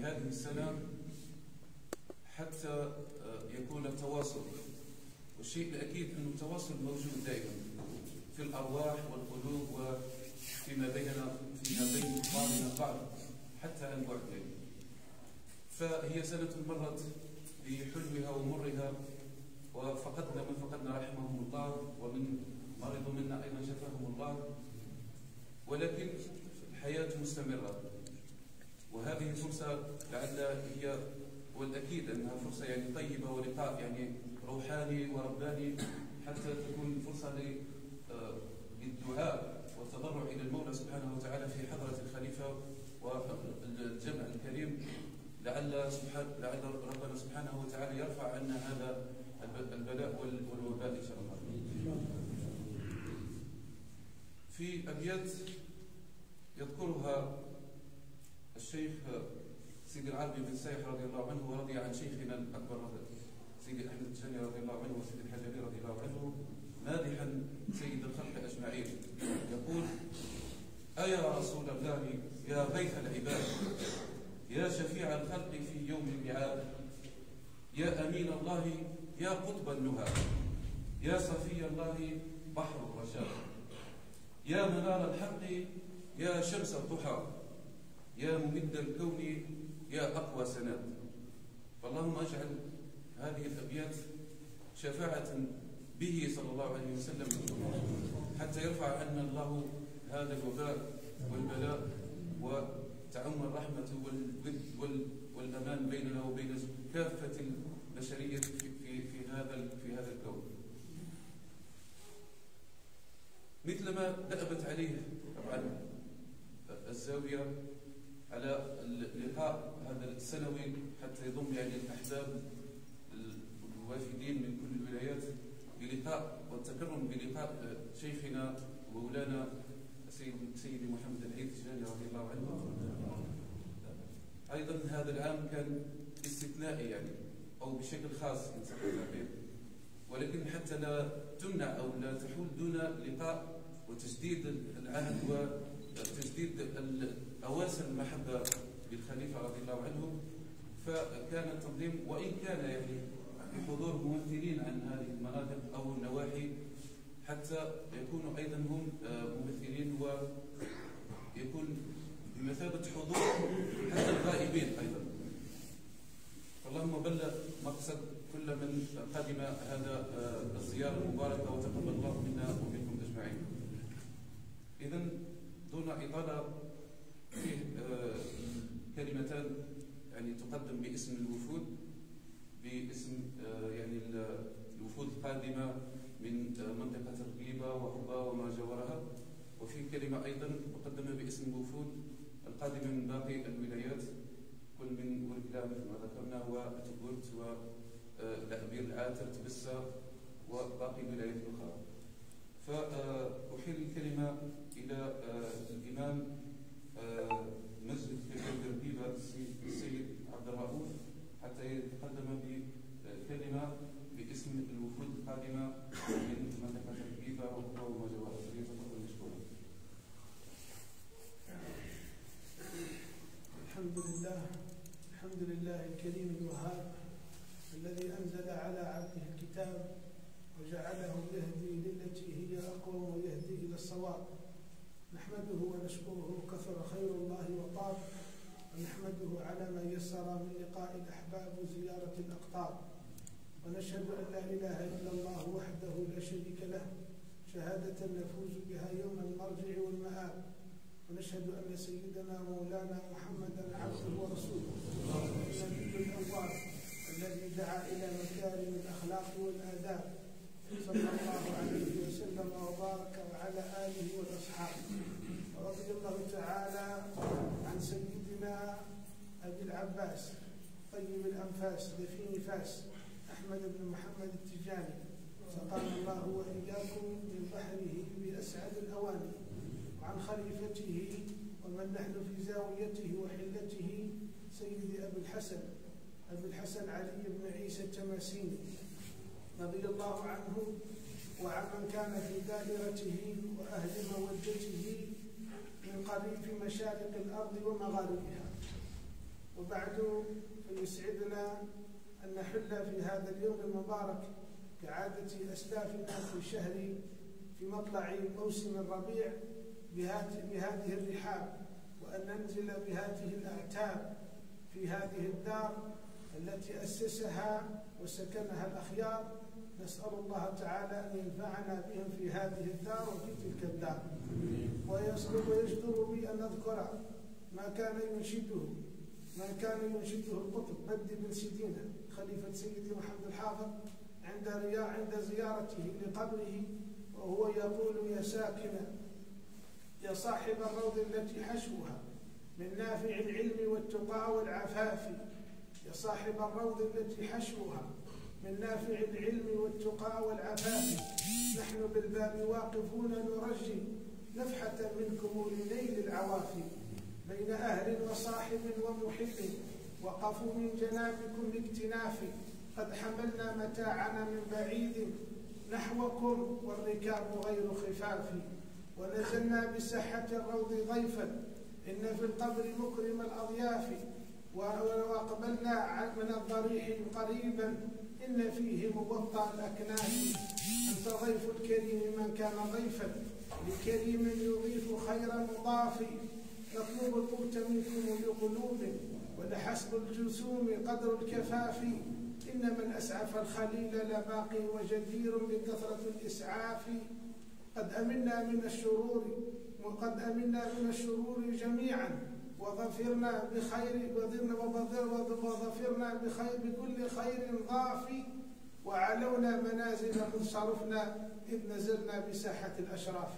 في هذه السنة حتى آه، يكون التواصل. والشيء الأكيد أن التواصل موجود دائما في الأرواح والقلوب وفيما بيننا فيما بين بعضنا بعض حتى عن بعد. يعني. فهي سنة مرت بحلوها ومرها وفقدنا من فقدنا رحمهم الله ومن مرضوا منا أيضا شفاهم الله. ولكن الحياة مستمرة. وهذه فرصة لعل هي والأكيد أنها فرصة يعني طيبة ولقاء يعني روحاني ورباني حتى تكون فرصة للدعاء والتضرع إلى المولى سبحانه وتعالى في حضرة الخليفة والجمع الكريم لعل سبحان لعل ربنا سبحانه وتعالى يرفع عنا هذا البلاء والوباء إن شاء الله. في أبيات يذكرها الشيخ سيدي العربي بن سايح رضي الله عنه ورضي عن شيخنا الأكبر سيدي أحمد التجاني رضي الله عنه وسيدي الحجري رضي الله عنه مادحا سيد الخلق أجمعين. يقول أيا رسول الله يا غيث العباد يا شفيع الخلق في يوم الميعاد يا أمين الله يا قطب النهى يا صفي الله بحر الرشاد يا منار الحق يا شمس الضحى يا ممد الكون يا أقوى سناد فاللهم اجعل هذه الأبيات شفاعة به صلى الله عليه وسلم حتى يرفع عنا الله هذا الوباء والبلاء وتعم الرحمة والود والأمان بيننا وبين كافة البشرية في, في, في هذا في هذا الكون. مثلما دأبت عليه طبعا الزاوية على اللقاء هذا السنوي حتى يضم يعني الأحباب الوافدين من كل الولايات بلقاء والتكرم بلقاء شيخنا ومولانا سيد سيدي محمد العيد التجاني رضي الله عنه. أيضا هذا العام كان استثنائي يعني أو بشكل خاص ان صح التعبير ولكن حتى لا تمنع أو لا تحول دون لقاء وتجديد العهد وتجديد اواسر المحبه بالخليفة رضي الله عنه فكان التنظيم وإن كان يعني بحضور ممثلين عن هذه المناطق أو النواحي حتى يكونوا أيضا هم آه، ممثلين ويكون بمثابة حضور حتى الغائبين أيضا اللهم بلغ مقصد كل من قدم هذا آه، الزيارة المباركة وتقبل الله منا ومنكم أجمعين. اذا دون إطالة فيه آه، كلمتان يعني تقدم باسم الوفود باسم يعني الوفود القادمة من منطقة الغيبة وحبا وما جاورها. وفي كلمة أيضا مقدمة باسم الوفود القادمة من باقي الولايات. كل من ورقلا مثل ما ذكرنا وتبورت ولأبير العاتر تبسة وباقي الولايات الأخرى فأحيل الكلمة إلى الإمام مسجد كبير الغيبة السيد عبد الرؤوف حتى يتقدم بكلمة باسم الوفود القادمة من منطقة الجيزة وما وجوارها فليتفضل مشكورا. الحمد لله الحمد لله الكريم الوهاب الذي أنزل على عبده الكتاب وجعله يهدي للتي هي أقوم ويهدي إلى الصواب نحمده ونشكره كثر خير الله وطاب. ونحمده على ما يسر من لقاء الأحباب وزيارة الأقطار ونشهد أن لا إله إلا الله وحده لا شريك له. شهادة نفوز بها يوم المرجع والمآب. ونشهد أن سيدنا مولانا محمدا عبده ورسوله. النبي الأواب الذي دعا إلى مكارم الأخلاق والآداب. صلى الله عليه وسلم وبارك وعلى آله والأصحاب ورضي الله تعالى عن سيدنا أبي العباس طيب الأنفاس دفين فاس أحمد بن محمد التجاني. سقانا الله وإياكم من بحره بأسعد الأواني وعن خليفته ومن نحن في زاويته وحلته سيدي أبي الحسن أبي الحسن علي بن عيسى التماسيني رضي الله عنه وعن من كان في دائرته وأهل مودته من قريب مشارق الأرض ومغاربها. وبعد فيسعدنا أن نحل في هذا اليوم المبارك كعادة أسلافنا في شهر في مطلع موسم الربيع بهذه الرحاب وأن ننزل بهذه الأعتاب في هذه الدار التي أسسها وسكنها الأخيار نسأل الله تعالى أن ينفعنا بهم في هذه الدار وفي تلك الدار. ويجدر بي أن أذكر ما كان ينشده ما كان ينشده القطب بدي بن سيدينا خليفة سيدي محمد الحافظ عند عند زيارته لقبره وهو يقول يا ساكن يا صاحب الروض التي حشوها من نافع العلم والتقى والعفاف يا صاحب الروض التي حشوها من نافع العلم والتقى والعفاف. نحن بالباب واقفون نرجي نفحة منكم لنيل العوافي بين أهل وصاحب ومحب وقفوا من جنابكم باكتناف قد حملنا متاعنا من بعيد نحوكم والركاب غير خفاف. ونزلنا بساحة الروض ضيفا. إن في القبر مكرم الأضياف. وأقبلنا من الضريح قريبا. إن فيه مبطى الأكناف. أنت ضيف الكريم من كان ضيفا. لكريم يضيف خير مضاف. نطلب القوت منكم بقلوب ولحسب الجسوم قدر الكفاف. إن من أسعف الخليل لباقي وجدير بكثرة الإسعاف. قد أمنا من الشرور وقد أمنا من الشرور جميعا. وظفرنا بخير وظفرنا بخير بكل خير ضافي وعلونا منازل من صرفنا إذ نزلنا بساحة الأشراف.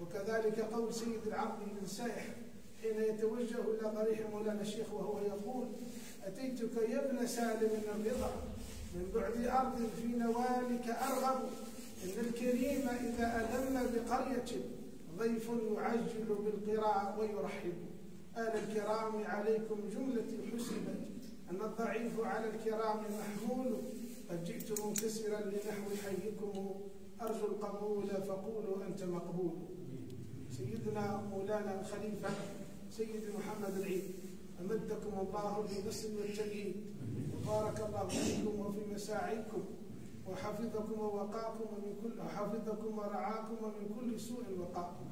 وكذلك قول سيد العربي بن سائح حين يتوجه إلى ضريح مولانا الشيخ وهو يقول أتيتك يا ابن سالم الرضا من بعد أرض في نوالك أرغب إن الكريم إذا ألم بقرية ضيف يعجل بالقراء ويرحب. آل الكرام عليكم جملة حسبت أن الضعيف على الكرام محمول قد جئت منكسرا لنحو حيكم. أرجو القبول فقولوا أنت مقبول سيدنا مولانا الخليفة سيد محمد العيد. أمدكم الله بالنصر والتأييد وبارك الله فيكم وفي مساعيكم. وحفظكم ووقاكم ومن كل حفظكم ورعاكم ومن كل سوء وقاكم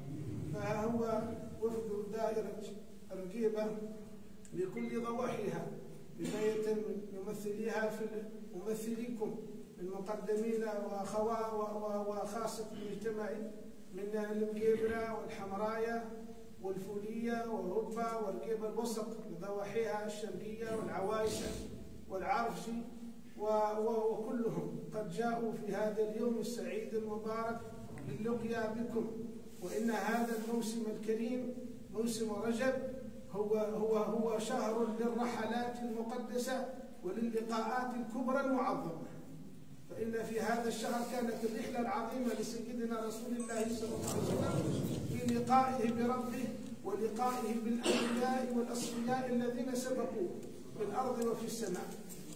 فها هو وفد دائرة الرقيبة بكل ضواحيها بداية من ممثليها في ممثليكم من مقدمين وخاصة المجتمع من المقيبرة والحمراية والفولية والربة والرقيبة الوسط بضواحيها الشرقية والعوايشة والعرفشي وكلهم قد جاءوا في هذا اليوم السعيد المبارك للقيا بكم. وإن هذا الموسم الكريم موسم رجب هو هو هو شهر للرحلات المقدسة وللقاءات الكبرى المعظمة. فإن في هذا الشهر كانت الرحلة العظيمة لسيدنا رسول الله صلى الله عليه وسلم في لقائه بربه ولقائه بالأنبياء والأصفياء الذين سبقوه في الأرض وفي السماء.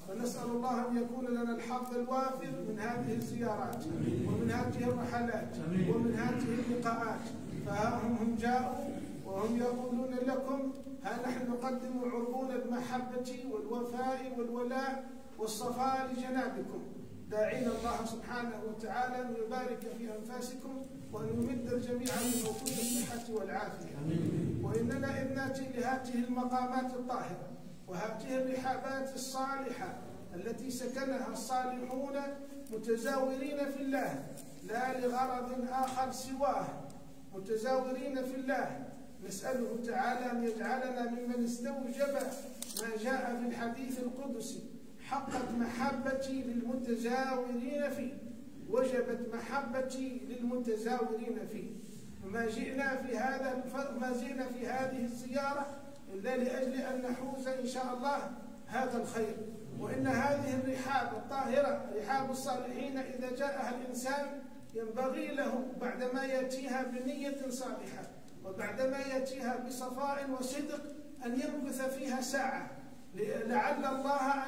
فنسأل الله أن يكون لنا الحظ الوافر من هذه الزيارات ومن هذه الرحلات ومن هذه اللقاءات. فها هم جاءوا وهم يقولون لكم ها نحن نقدم عربون المحبة والوفاء والولاء والصفاء لجنابكم. داعين الله سبحانه وتعالى أن يبارك في أنفاسكم وأن يمد الجميع من وصول الصحة والعافية. وإننا إذ نأتي لهذه المقامات الطاهرة وهذه الرحابات الصالحة التي سكنها الصالحون متزاورين في الله لا لغرض آخر سواه متزاورين في الله نسأله تعالى أن يجعلنا ممن استوجب ما جاء في الحديث القدسي. حقت محبتي للمتزاورين فيه. وجبت محبتي للمتزاورين فيه. وما جئنا في هذا ما جئنا في هذه الزيارة إلا لأجل أن نحوز إن شاء الله هذا الخير. وإن هذه الرحاب الطاهرة رحاب الصالحين إذا جاءها الإنسان ينبغي له بعدما يأتيها بنية صالحة. وبعدما يأتيها بصفاء وصدق أن يمكث فيها ساعة. لعل الله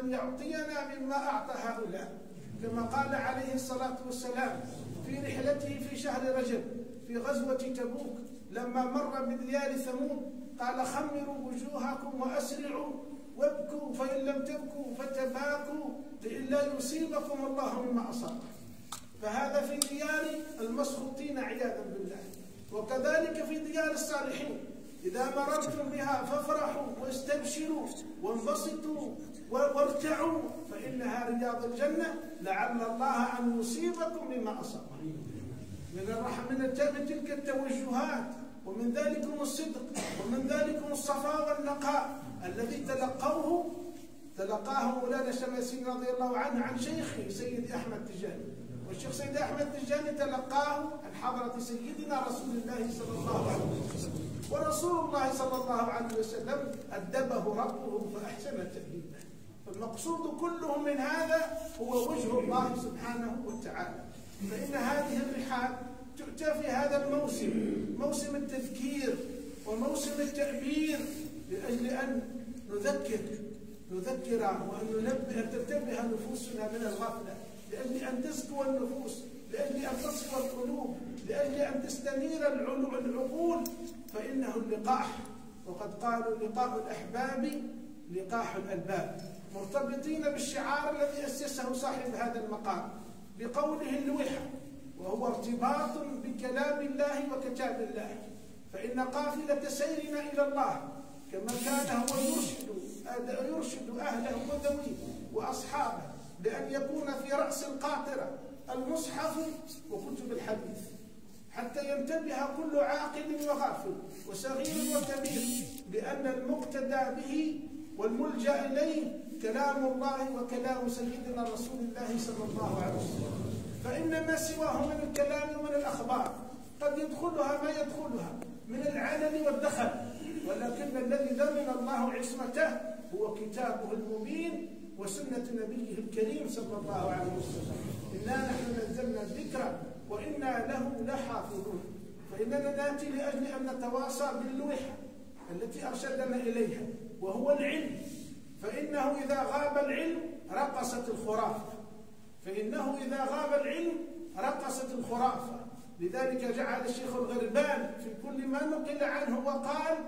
أن يعطينا مما أعطى هؤلاء. كما قال عليه الصلاة والسلام في رحلته في شهر رجب في غزوة تبوك لما مر بديار ثمود قال خمروا وجوهكم وأسرعوا وابكوا فإن لم تبكوا فتباكوا لئلا يصيبكم الله مما أصاب فهذا في ديار المسخوطين عياذا بالله. وكذلك في ديار الصالحين. إذا مررتم بها فافرحوا واستبشروا وانبسطوا وارتعوا فإنها رياض الجنة. لعل الله أن يصيبكم مما أصاب من الرحم من تلك التوجهات ومن ذلكم الصدق ومن ذلكم الصفاء والنقاء. الذي تلقوه تلقاه مولانا شمسين رضي الله عنه عن شيخه سيد أحمد تجاني والشيخ سيد أحمد تجاني تلقاه عن حضرة سيدنا رسول الله صلى الله عليه وسلم. ورسول الله صلى الله عليه وسلم أدبه ربه فأحسن تأديبه. فالمقصود كله من هذا هو وجه الله سبحانه وتعالى. فإن هذه الرحال تؤتى في هذا الموسم موسم التذكير وموسم التأبير لأجل أن نذكر نذكر وأن ننبه تنتبه نفوسنا من الغفلة. لأجل أن تزكو النفوس لأجل أن تصفو القلوب لأجل أن تستنير العقول فإنه اللقاح. وقد قالوا لقاء الأحباب لقاح الألباب. مرتبطين بالشعار الذي أسسه صاحب هذا المقام بقوله اللوحة وهو ارتباط بكلام الله وكتاب الله. فإن قافلة سيرنا إلى الله كما كان هو يرشد يرشد أهله وذويه وأصحابه. بأن يكون في رأس القاطرة المصحف وكتب الحديث حتى ينتبه كل عاقل وغافل وصغير وكبير بأن المقتدى به والملجأ إليه كلام الله وكلام سيدنا رسول الله صلى الله عليه وسلم. فإن ما سواه من الكلام ومن الأخبار قد يدخلها ما يدخلها من العلن والدخل ولكن الذي ضمن الله عصمته هو كتابه المبين وسنة نبيه الكريم صلى الله عليه وسلم. إنا نحن نزلنا الذكر وإنا له لحافظون. فإننا نأتي لأجل أن نتواصى باللوحة التي أرشدنا إليها وهو العلم. فإنه إذا غاب العلم رقصت الخرافة. فإنه إذا غاب العلم رقصت الخرافة. لذلك جعل الشيخ الغربان في كل ما نقل عنه وقال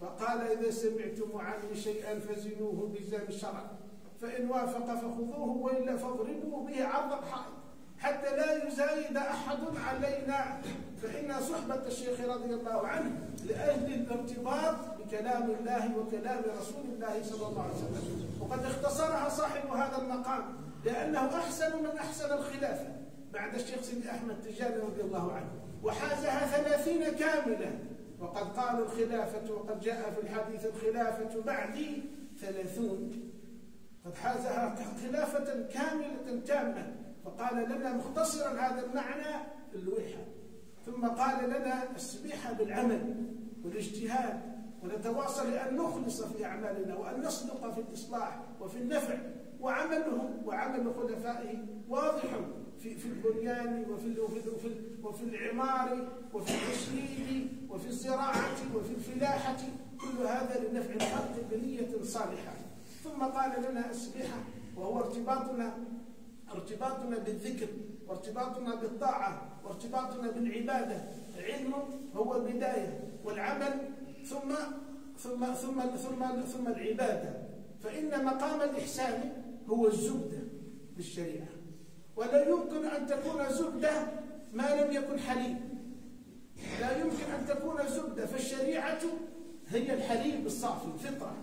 فقال إذا سمعتم عني شيئا فزنوه بزان الشرع فإن وافق فخذوه وإلا فاضربوا به عرض الحائط. حتى لا يزايد أحد علينا. فإن صحبة الشيخ رضي الله عنه لأجل الارتباط بكلام الله وكلام رسول الله صلى الله عليه وسلم. وقد اختصرها صاحب هذا المقام لأنه أحسن من أحسن الخلافة بعد الشيخ سيدي أحمد تجاني رضي الله عنه. وحازها ثلاثين كاملة وقد قالوا الخلافة وقد جاء في الحديث الخلافة بعدي ثلاثون. قد حازها خلافة كاملة تامة. فقال لنا مختصرا هذا المعنى اللوحة ثم قال لنا السبيحة بالعمل والاجتهاد ونتواصل لأن نخلص في أعمالنا وأن نصدق في الإصلاح وفي النفع. وعمله وعمل خلفائه واضح في في البنيان وفي وفي وفي العمار وفي التشييد وفي الزراعة وفي الفلاحة. كل هذا لنفع الخلق بنية صالحة. ثم قال لنا أسلحة وهو ارتباطنا ارتباطنا بالذكر وارتباطنا بالطاعة وارتباطنا بالعبادة. العلم هو البداية والعمل ثم ثم ثم ثم ثم العبادة. فإن مقام الإحسان هو الزبدة بالشريعة. ولا يمكن أن تكون زبدة ما لم يكن حليب. لا يمكن أن تكون زبدة فالشريعة هي الحليب الصافي الفطرة.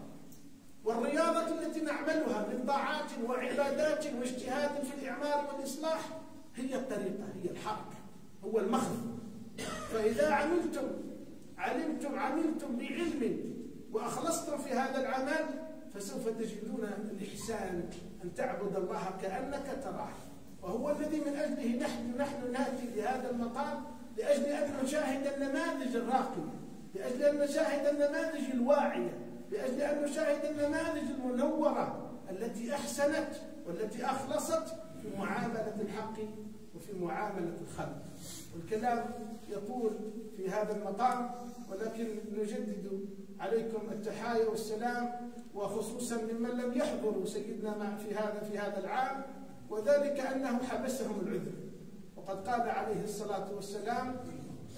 والرياضة التي نعملها من طاعات وعبادات واجتهاد في الإعمار والإصلاح هي الطريقة هي الحركة هو المخذ. فإذا عملتم علمتم عملتم بعلم وأخلصتم في هذا العمل فسوف تجدون الإحسان أن تعبد الله كأنك تراه. وهو الذي من أجله نحن نحن نأتي لهذا المقام لأجل أن نشاهد النماذج الراقية لأجل أن نشاهد النماذج الواعية. لأجل أن نشاهد النماذج المنورة التي أحسنت والتي أخلصت في معاملة الحق وفي معاملة الخلق. والكلام يطول في هذا المقام ولكن نجدد عليكم التحايا والسلام وخصوصا ممن لم يحضروا سيدنا مع في هذا في هذا العام وذلك أنه حبسهم العذر. وقد قال عليه الصلاة والسلام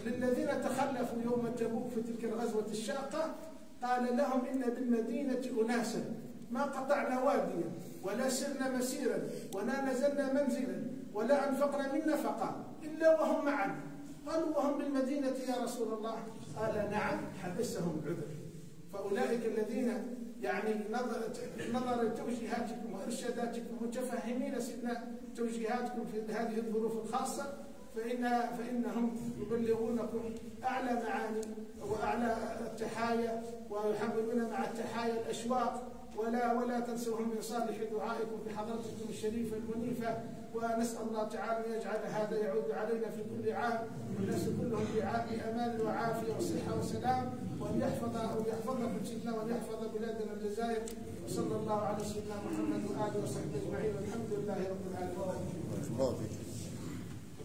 للذين تخلفوا يوم تبوك في تلك الغزوة الشاقة قال لهم إن بالمدينة أناسا. ما قطعنا واديا ولا سرنا مسيرا ولا نزلنا منزلا ولا أنفقنا من نفقة إلا وهم معنا قالوا وهم بالمدينة يا رسول الله؟ قال نعم حبسهم العذر فأولئك الذين يعني نظر توجيهاتكم وإرشاداتكم متفهمين توجيهاتكم في هذه الظروف الخاصة فإن فإنهم يبلغونكم أعلى معاني وأعلى التحايا ويحملون مع التحايا الأشواق. ولا ولا تنسوهم من صالح دعائكم في حضرتكم الشريفة المنيفة. ونسأل الله تعالى أن يجعل هذا يعود علينا في كل عام والناس كلهم بأمان وعافية وصحة وسلام. وأن يحفظ أو يحفظكم سيدنا وأن يحفظ بلادنا الجزائر. وصلى الله على سيدنا محمد وآله وصحبه أجمعين. والحمد لله رب العالمين.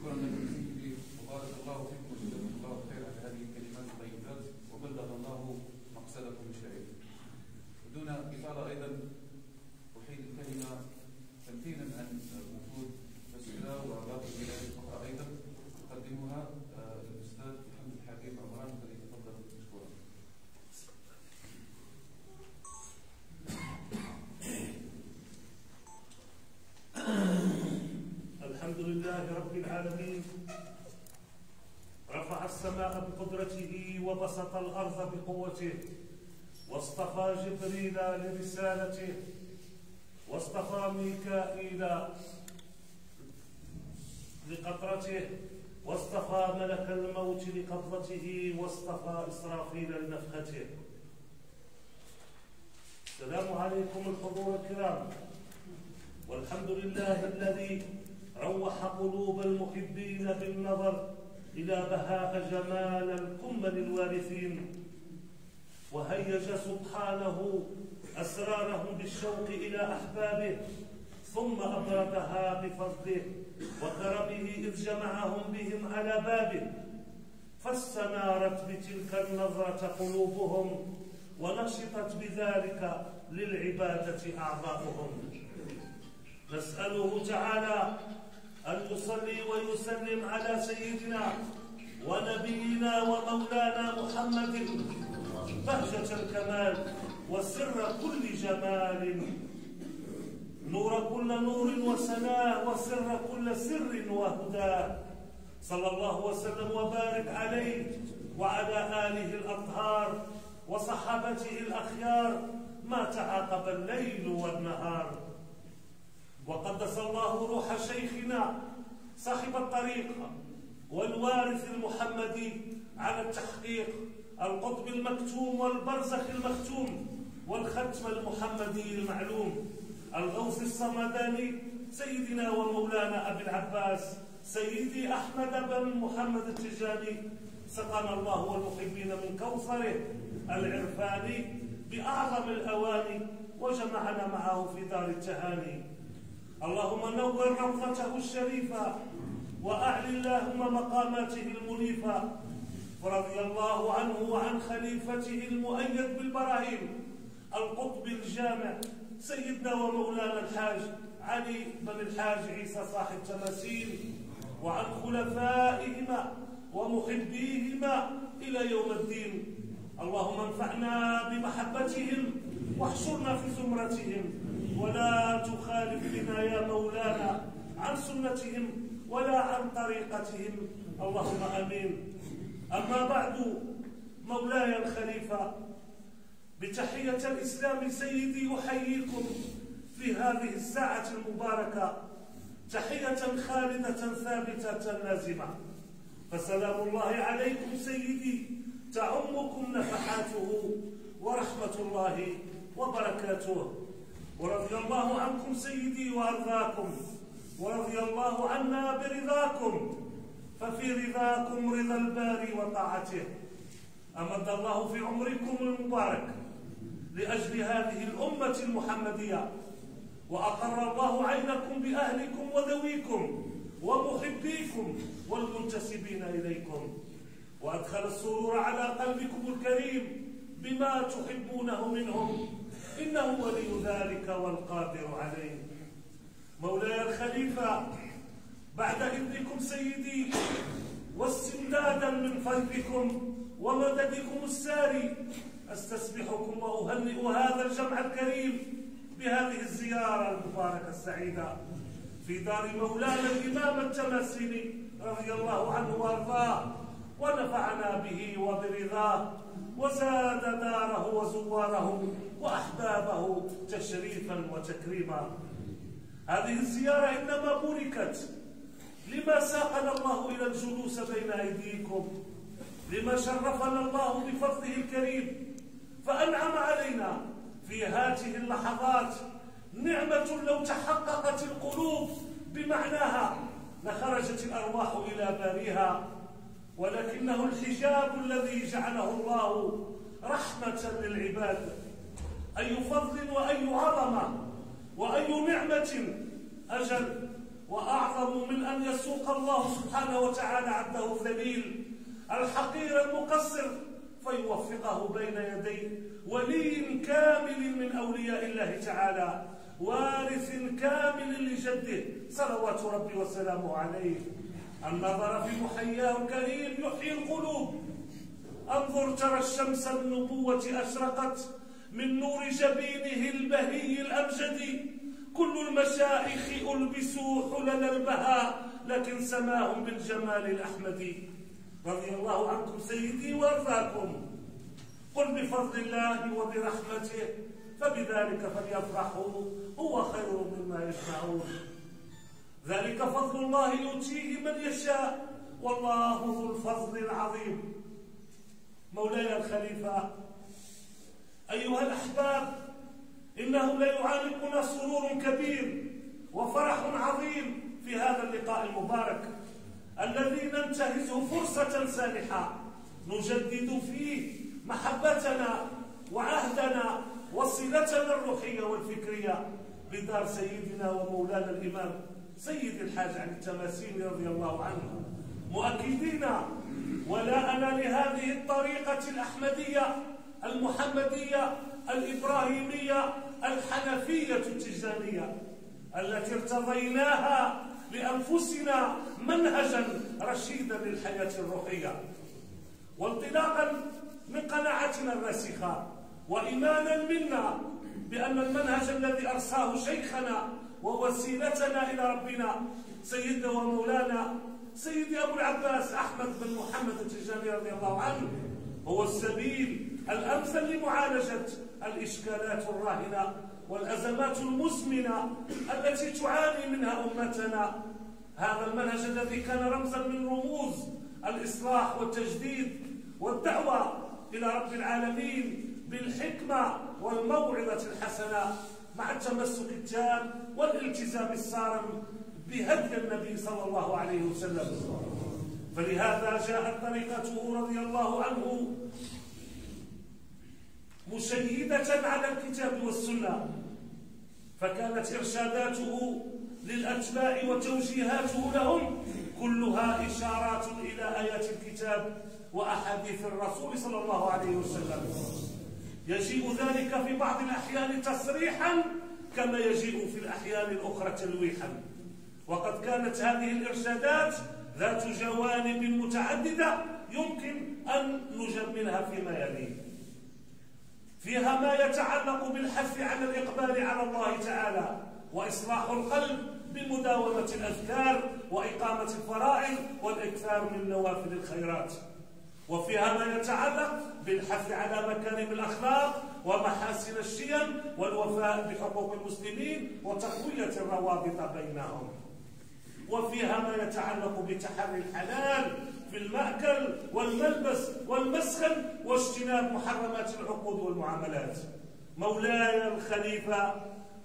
شكرا لكم وبارك الله فيكم وجزاكم الله خيرا على هذه الكلمات الطيبات وبلغ الله مقصدكم الشريف. دون إطالة أيضا أحيل الكلمة تمثيلا عن وفود مسجدة وباقي البلاد الأخرى أيضا يقدمها الأستاذ محمد الحكيم عمران فليتفضل مشكورا. الحمد لله رب العالمين رفع السماء بقدرته وبسط الأرض بقوته. واصطفى جبريل لرسالته. واصطفى ميكائيل لقطرته. واصطفى ملك الموت لقبضته. واصطفى إسرافيل لنفخته. السلام عليكم الحضور الكرام. والحمد لله الذي روح قلوب المحبين بالنظر إلى بهاء جمال الكمل الوارثين وهيج سبحانه أسرارهم بالشوق إلى أحبابه ثم أبردها بفضله وكرمه إذ جمعهم بهم على بابه فاستنارت بتلك النظرة قلوبهم ونشطت بذلك للعبادة أعضاؤهم. نسأله تعالى أن يصلي ويسلم على سيدنا ونبينا ومولانا محمد. بهجة الكمال وسر كل جمال. نور كل نور وسناء وسر كل سر وهدى. صلى الله وسلم وبارك عليه وعلى آله الأطهار وصحابته الأخيار. ما تعاقب الليل والنهار. وقدس الله روح شيخنا صاحب الطريق والوارث المحمدي على التحقيق القطب المكتوم والبرزخ المختوم والختم المحمدي المعلوم الغوث الصمداني سيدنا ومولانا أبي العباس سيدي أحمد بن محمد التجاني سقانا الله والمحبين من كوثره العرفاني بأعظم الاواني وجمعنا معه في دار التهاني. اللهم نور روضته الشريفة وأعل اللهم مقاماته المنيفة. ورضي الله عنه وعن خليفته المؤيد بالبراهين القطب الجامع سيدنا ومولانا الحاج علي بن الحاج عيسى صاحب تماثيل وعن خلفائهما ومحبيهما إلى يوم الدين. اللهم انفعنا بمحبتهم واحشرنا في زمرتهم. ولا تخالف بنا يا مولانا عن سنتهم ولا عن طريقتهم. اللهم آمين. أما بعد مولاي الخليفة بتحية الإسلام سيدي أحييكم في هذه الساعة المباركة تحية خالدة ثابتة لازمة. فسلام الله عليكم سيدي تعمكم نفحاته ورحمة الله وبركاته. ورضي الله عنكم سيدي وأرضاكم ورضي الله عنا برضاكم ففي رضاكم رضا الباري وطاعته. أمد الله في عمركم المبارك لأجل هذه الأمة المحمدية وأقر الله عينكم بأهلكم وذويكم ومحبيكم والمنتسبين إليكم. وأدخل السرور على قلبكم الكريم بما تحبونه منهم. إنه ولي ذلك والقادر عليه. مولاي الخليفة بعد إذنكم سيدي واستمدادا من فضلكم ومددكم الساري أستسبحكم وأهنئ هذا الجمع الكريم بهذه الزيارة المباركة السعيدة. في دار مولانا الإمام التماسيني رضي الله عنه وأرضاه ونفعنا به وبرضاه. وزاد داره وزواره وأحبابه تشريفا وتكريما. هذه الزيارة إنما بوركت لما ساقنا الله إلى الجلوس بين أيديكم لما شرفنا الله بفضله الكريم فأنعم علينا في هذه اللحظات نعمة لو تحققت القلوب بمعناها لخرجت الأرواح إلى باريها ولكنه الحجاب الذي جعله الله رحمة للعباد. أي فضل وأي عظمة وأي نعمة أجل وأعظم من أن يسوق الله سبحانه وتعالى عبده الذليل الحقير المقصر فيوفقه بين يدي ولي كامل من أولياء الله تعالى وارث كامل لجده صلوات ربي وسلامه عليه. النظر في محياه الكريم يحيي القلوب. انظر ترى الشمس النبوة أشرقت من نور جبينه البهي الامجد كل المشايخ ألبسوا حلل البهاء لكن سماهم بالجمال الاحمدي رضي الله عنكم سيدي وأرضاكم. قل بفضل الله وبرحمته فبذلك فليفرحوا هو خير مما يجمعون ذلك فضل الله يؤتيه من يشاء والله ذو الفضل العظيم. مولاي الخليفة أيها الأحباب انه ليعانقنا سرور كبير وفرح عظيم في هذا اللقاء المبارك الذي ننتهزه فرصة سانحه نجدد فيه محبتنا وعهدنا وصلتنا الروحية والفكرية بدار سيدنا ومولانا الإمام سيد الحاج علي التماسيني رضي الله عنه. مؤكدين ولاءنا لهذه الطريقة الأحمدية المحمدية الإبراهيمية الحنفية التجانية التي ارتضيناها لأنفسنا منهجا رشيدا للحياة الروحية. وانطلاقا من قناعتنا الراسخة وايمانا منا بأن المنهج الذي أرساه شيخنا ووسيلتنا إلى ربنا سيدنا ومولانا سيدي أبو العباس أحمد بن محمد التجاني رضي الله عنه هو السبيل الأمثل لمعالجة الإشكالات الراهنة والأزمات المزمنة التي تعاني منها أمتنا. هذا المنهج الذي كان رمزا من رموز الإصلاح والتجديد والدعوة إلى رب العالمين بالحكمة والموعظة الحسنة. مع التمسك التام والالتزام الصارم بهدي النبي صلى الله عليه وسلم. فلهذا جاءت طريقته رضي الله عنه مشيدة على الكتاب والسنة فكانت إرشاداته للأتباع وتوجيهاته لهم كلها إشارات إلى آيات الكتاب وأحاديث الرسول صلى الله عليه وسلم. يجيء ذلك في بعض الأحيان تصريحا كما يجيء في الأحيان الأخرى تلويحا. وقد كانت هذه الإرشادات ذات جوانب متعددة يمكن أن نجملها فيما يلي فيها ما يتعلق بالحث على الإقبال على الله تعالى وإصلاح القلب بمداومة الأذكار وإقامة الفرائض والإكثار من نوافل الخيرات. وفيها ما يتعلق بالحث على مكارم الأخلاق ومحاسن الشيم والوفاء بحقوق المسلمين وتقوية الروابط بينهم. وفيها ما يتعلق بتحري الحلال في المأكل والملبس والمسخن واجتناب محرمات العقود والمعاملات. مولاي الخليفة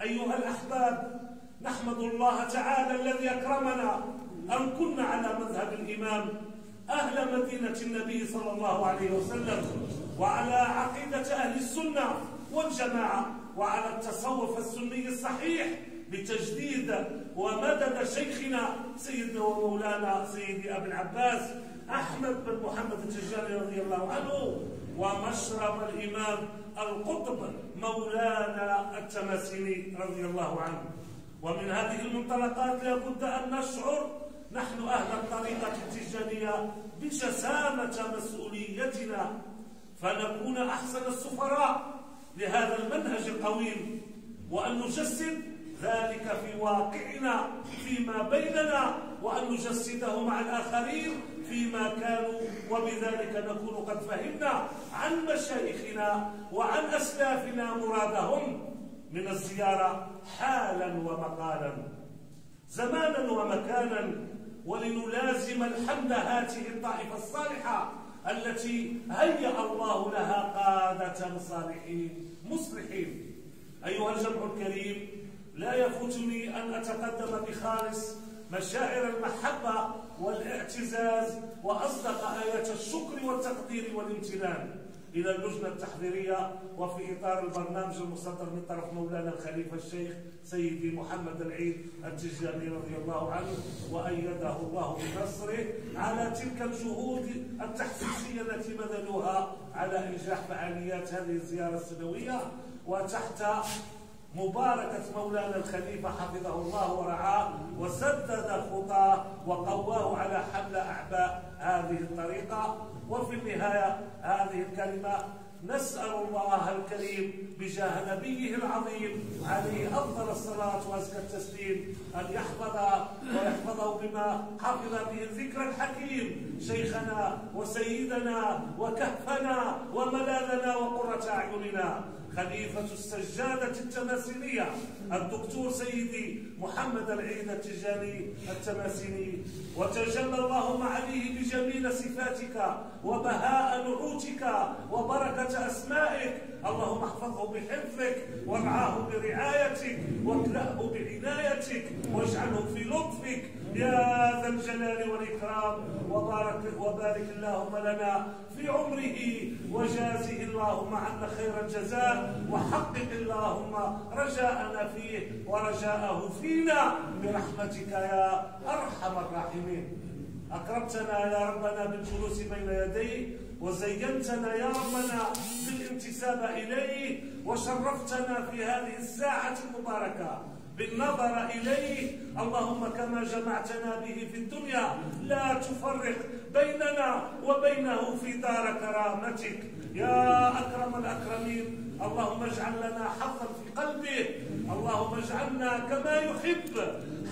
أيها الأحباب نحمد الله تعالى الذي أكرمنا أن كنا على مذهب الإمام أهل مدينة النبي صلى الله عليه وسلم وعلى عقيدة أهل السنة والجماعة وعلى التصوف السني الصحيح بتجديد ومدد شيخنا سيدنا ومولانا سيدي أبي العباس أحمد بن محمد التجاري رضي الله عنه ومشرب الإمام القطب مولانا التماسيني رضي الله عنه. ومن هذه المنطلقات لابد أن نشعر نحن أهل الطريقة التجارية بجسامة مسؤوليتنا فنكون أحسن السفراء لهذا المنهج القويم وأن نجسد ذلك في واقعنا فيما بيننا وأن نجسده مع الآخرين فيما كانوا وبذلك نكون قد فهمنا عن مشايخنا وعن أسلافنا مرادهم من الزيارة حالا ومقالا زمانا ومكانا ولنلازم الحمد هاته الطائفة الصالحة التي هيأ الله لها قادة صالحين مصلحين. أيها الجمع الكريم لا يفوتني أن أتقدم بخالص مشاعر المحبة والإعتزاز وأصدق آيات الشكر والتقدير والامتنان. إلى اللجنة التحضيرية وفي إطار البرنامج المصدر من طرف مولانا الخليفة الشيخ سيدي محمد العيد التجاني رضي الله عنه وأيده الله بنصره على تلك الجهود التحسيسية التي بذلوها على إنجاح فعاليات هذه الزيارة السنوية وتحت مباركة مولانا الخليفة حفظه الله ورعاه وسدد خطاه وقواه على حمل أعباء هذه الطريقة. وفي النهاية هذه الكلمة نسأل الله الكريم بجاه نبيه العظيم عليه أفضل الصلاة وأزكى التسليم أن يحفظ ويحفظه بما حفظ به الذكر الحكيم شيخنا وسيدنا وكهفنا وملاذنا وقرة أعيننا. خليفة السجادة التماثيلية الدكتور سيدي محمد العيد التجاني التماثيلي. وتجلى اللهم عليه بجميل صفاتك وبهاء نعوتك وبركة أسمائك اللهم احفظه بحفظك وارعاه برعايتك واكلأه بعنايتك واجعله في لطفك. يا ذا الجلال والإكرام. وبارك, وبارك اللهم لنا في عمره وجازه اللهم عنا خير الجزاء وحقق اللهم رجاءنا فيه ورجاءه فينا برحمتك يا أرحم الراحمين. أكرمتنا يا ربنا بالجلوس بين يديه وزينتنا يا ربنا بالانتساب إليه وشرفتنا في هذه الساعة المباركة بالنظر إليه. اللهم كما جمعتنا به في الدنيا لا تفرق بيننا وبينه في دار كرامتك. يا أكرم الأكرمين اللهم اجعل لنا حظا في قلبه. اللهم اجعلنا كما يحب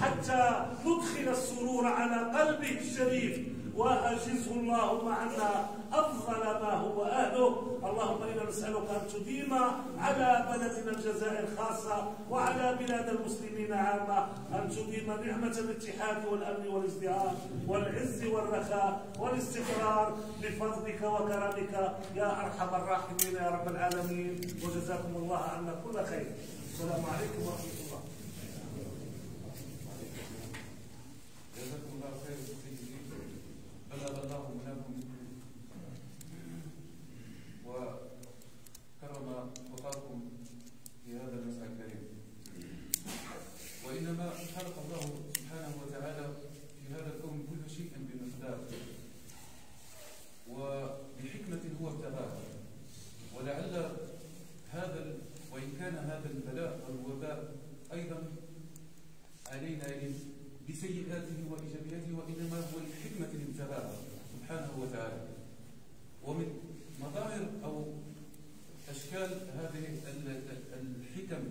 حتى ندخل السرور على قلبه الشريف. وأجزه اللهم عنا أفضل ما هو أهله. اللهم إنا نسألك أن تديم على بلدنا الجزائر خاصة وعلى بلاد المسلمين عامة. أن تديم نعمة الاتحاد والأمن والازدهار والعز والرخاء والاستقرار بفضلك وكرمك. يا أرحم الراحمين يا رب العالمين. وجزاكم الله عنا كل خير. السلام عليكم ورحمة الله جزاكم الله خير سيدي بلغ الله مناكم وكرم خطاكم في هذا المسعى الكريم وانما خلق الله سبحانه وتعالى في هذا الكون كل شيء بمقدار وبحكمه هو ابتغاها ولعل هذا ال- وان كان هذا البلاء والوباء أيضا علينا يعني بسيئاته وايجابياته وانما هو الحكمه اللي ابتغاها سبحانه وتعالى ومن مظاهر أو اشكال هذه ال- ال- الحكم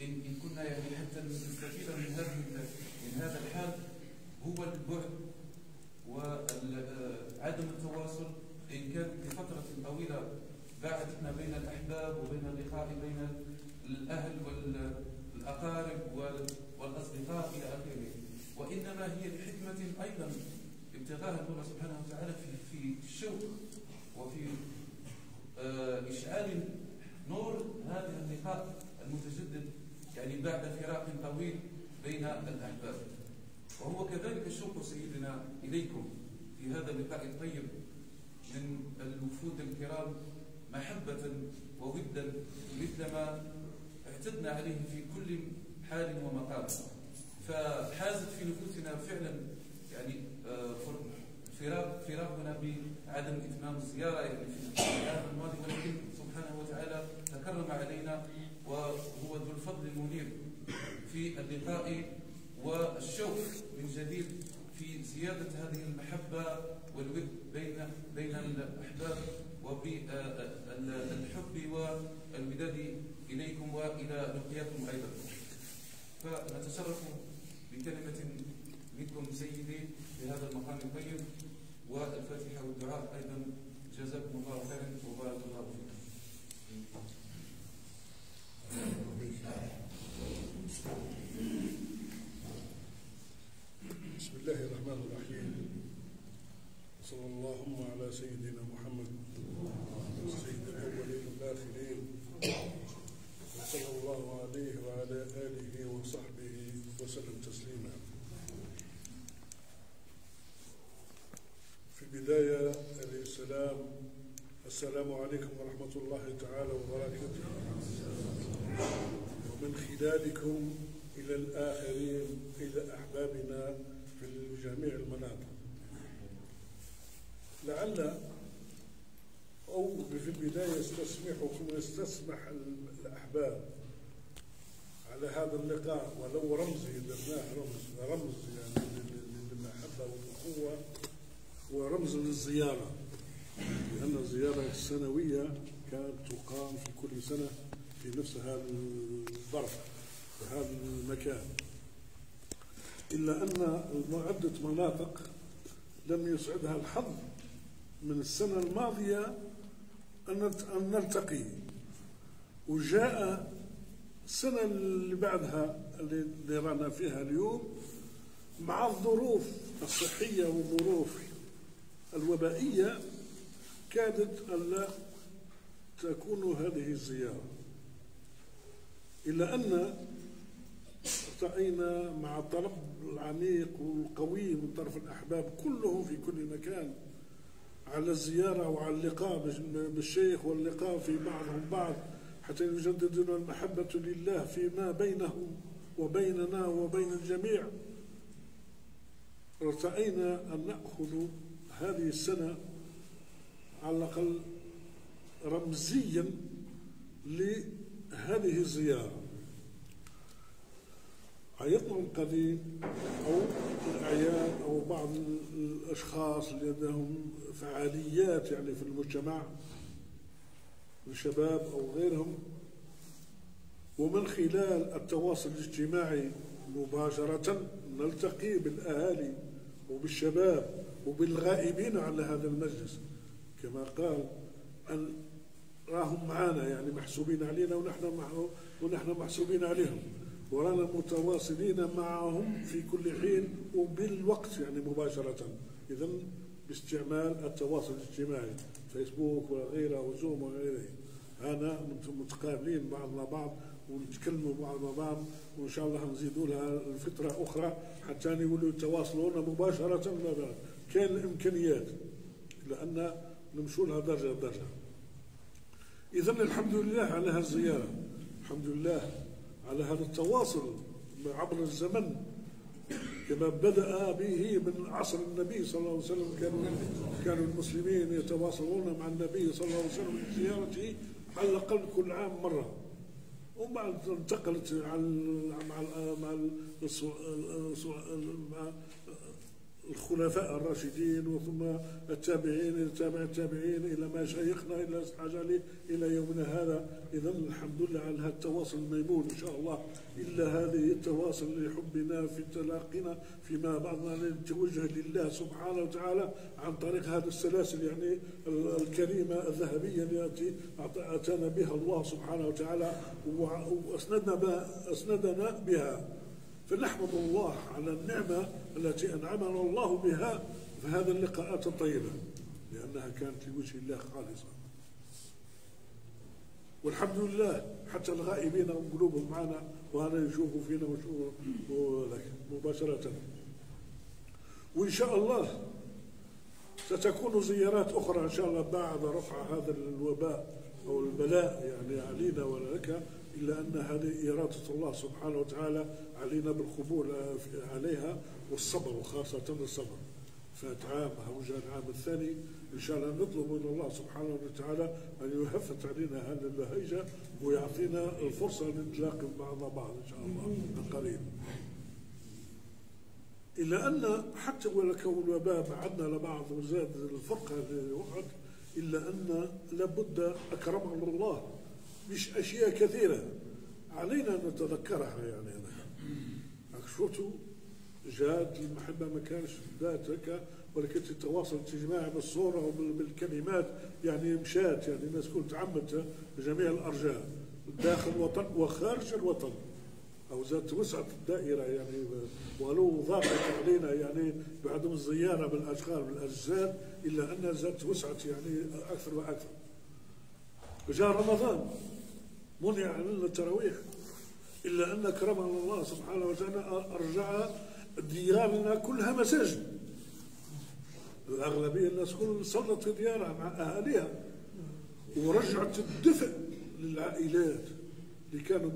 ان ان كنا يعني حتى نستفيد من هذه ال- من هذا الحال هو البعد وعدم التواصل ان كان لفتره طويله باعدتنا بين الاحباب وبين اللقاء بين الاهل والاقارب وال- والاصدقاء إلى اخره وانما هي لحكمه أيضا ابتغاها الله سبحانه وتعالى في في الشوق وفي آه، اشعال نور هذا اللقاء المتجدد يعني بعد فراق طويل بين الاحباب وهو كذلك شوق سيدنا اليكم في هذا اللقاء الطيب من الوفود الكرام محبة وودا مثلما اعتدنا عليه في كل حال ومقام. فحازت في نفوسنا فعلا يعني آه، فر- فراق فراقنا بعدم إتمام الزيارة يعني في العام الماضي ولكن سبحانه وتعالى تكرم علينا وهو ذو الفضل المنير في اللقاء والشوق من جديد زيادة هذه المحبة والود بين بين الأحباب وبالحب والوداد إليكم وإلى لقياكم أيضا. فنتشرف بكلمة منكم سيدي في هذا المقام الطيب والفاتحة والدعاء أيضا. جزاكم الله خيرا وبارك الله فيكم. بسم الله الرحمن الرحيم. صلى اللهم على سيدنا محمد سيد الأولين والآخرين. وصلى الله عليه وعلى آله وصحبه وسلم تسليما. في البدايه عليه السلام السلام عليكم ورحمة الله تعالى وبركاته. ومن خلالكم إلى الآخرين إلى أحبابنا في جميع المناطق. لعل أو في البداية استسمحكم ويستسمح الأحباب على هذا اللقاء ولو رمزي درناه رمز رمز يعني للمحبة والأخوة ورمز للزيارة. لأن الزيارة السنوية كانت تقام في كل سنة في نفس هذا الظرف في هذا المكان. إلا أن عدة مناطق لم يسعدها الحظ من السنة الماضية أن نلتقي. وجاء السنة اللي بعدها اللي رانا فيها اليوم مع الظروف الصحية والظروف الوبائية كادت ألا تكون هذه الزيارة. إلا أن ارتأينا مع الطلب العميق والقوي من طرف الأحباب كلهم في كل مكان على الزيارة وعلى اللقاء بالشيخ واللقاء في بعضهم بعض حتى يجددون المحبة لله فيما بينهم وبيننا وبين الجميع. ارتأينا أن نأخذ هذه السنة على الأقل رمزيا لهذه الزيارة. عيطنا قديم أو الأعياد أو بعض الأشخاص اللي لديهم فعاليات يعني في المجتمع الشباب أو غيرهم. ومن خلال التواصل الاجتماعي مباشرة نلتقي بالأهالي وبالشباب وبالغائبين على هذا المجلس. كما قال أن راهم معنا يعني محسوبين علينا ونحن ونحن محسوبين عليهم. ورانا متواصلين معهم في كل حين وبالوقت يعني مباشرة. إذا باستعمال التواصل الاجتماعي فيسبوك وغيره وزوم وغيره. أنا متقابلين بعضنا بعض ونتكلموا بعضنا بعض وإن شاء الله نزيدوا لها فترة أخرى حتى يولوا يتواصلون مباشرة كاين الإمكانيات لأن نمشوا لها درجة درجة. إذا الحمد لله على هذه الزيارة. الحمد لله. على هذا التواصل عبر الزمن كما بدأ به من عصر النبي صلى الله عليه وسلم. كانوا كانوا المسلمين يتواصلون مع النبي صلى الله عليه وسلم بزيارته على الأقل كل عام مرة. وبعد انتقلت مع مع الخلفاء الراشدين وثم التابعين إلى تابع التابعين إلى ما شيخنا إلى حاجة إلى يومنا هذا. إذا الحمد لله على هذا التواصل الميمون إن شاء الله. إلا هذه التواصل لحبنا في تلاقينا فيما بعضنا نتوجه لله سبحانه وتعالى عن طريق هذه السلاسل يعني الكريمه الذهبية التي أتانا بها الله سبحانه وتعالى وأسندنا أسندنا بها. فنحمد الله على النعمة التي أنعمنا الله بها في هذه اللقاءات الطيبة لأنها كانت لوجه الله خالصة. والحمد لله حتى الغائبين قلوبهم معنا وهذا يشوفوا فينا مباشرة. وإن شاء الله ستكون زيارات أخرى إن شاء الله بعد رفع هذا الوباء أو البلاء يعني علينا ولك إلا أن هذه إرادة الله سبحانه وتعالى علينا بالقبول عليها. والصبر وخاصة الصبر فات عام هوجا العام الثاني إن شاء الله نطلب من الله سبحانه وتعالى أن يهفت علينا هذه البهيجة ويعطينا الفرصة نتلاقي مع بعض إن شاء الله قريب إلا أن حتى ولو الوباء بعدنا لبعض وزاد الفرقة اللي وقعت إلا أن لابد أكرمنا الله مش أشياء كثيرة. علينا أن نتذكرها يعني. أنا شفتوا جات المحبة ما كانش ذات هكا ولكن التواصل الإجتماعي بالصورة وبالكلمات يعني مشات يعني الناس كل تعمت جميع الأرجاء داخل الوطن وخارج الوطن. أو زاد وسعت الدائرة يعني ولو ضاقت علينا يعني بعدم الزيارة بالأشغال بالأجساد إلا أنها زادت وسعت يعني أكثر وأكثر. جاء رمضان منع عنا التراويح إلا أن كرمنا الله سبحانه وتعالى أرجع ديارنا كلها مساجد. الأغلبية الناس كل صلت في ديارها مع أهاليها. ورجعت الدفء للعائلات اللي كانوا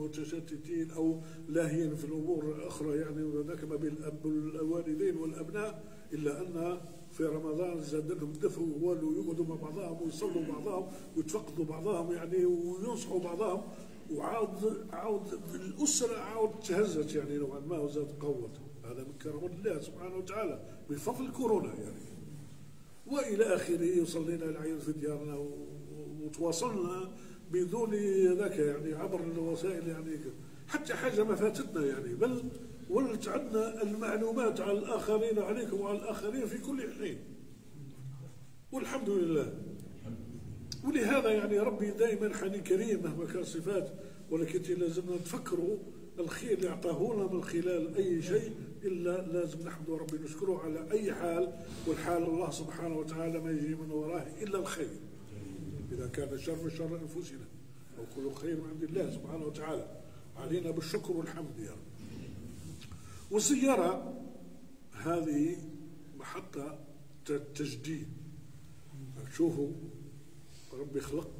متشتتين أو لاهين في الأمور الأخرى يعني ما بين الأب والوالدين والأبناء إلا أن في رمضان زاد لهم الدفء وولوا يقعدوا مع بعضهم ويصلوا بعضهم ويتفقدوا بعضهم يعني وينصحوا بعضهم. وعاود عاود الأسرة عاود تهزت يعني نوعا ما وزاد قوت هذا من كرم الله سبحانه وتعالى بفضل كورونا يعني. وإلى آخره وصلينا العيد في ديارنا وتواصلنا بدون ذاك يعني عبر الوسائل يعني. حتى حاجة ما فاتتنا يعني. بل ولت عندنا المعلومات على الآخرين عليكم وعلى الآخرين في كل حين. والحمد لله. ولهذا يعني ربي دائما حنين كريم مهما كان صفات ولكن لازمنا نتفكروا الخير اللي أعطاه لنا من خلال أي شيء إلا لازم نحمد ربي نشكره على أي حال والحال الله سبحانه وتعالى ما يجي من وراه إلا الخير. إذا كان شر أنفسنا أو كل خير عند الله سبحانه وتعالى. علينا بالشكر والحمد يا رب. والزيارة هذه محطة تجديد. شوفوا ربي خلق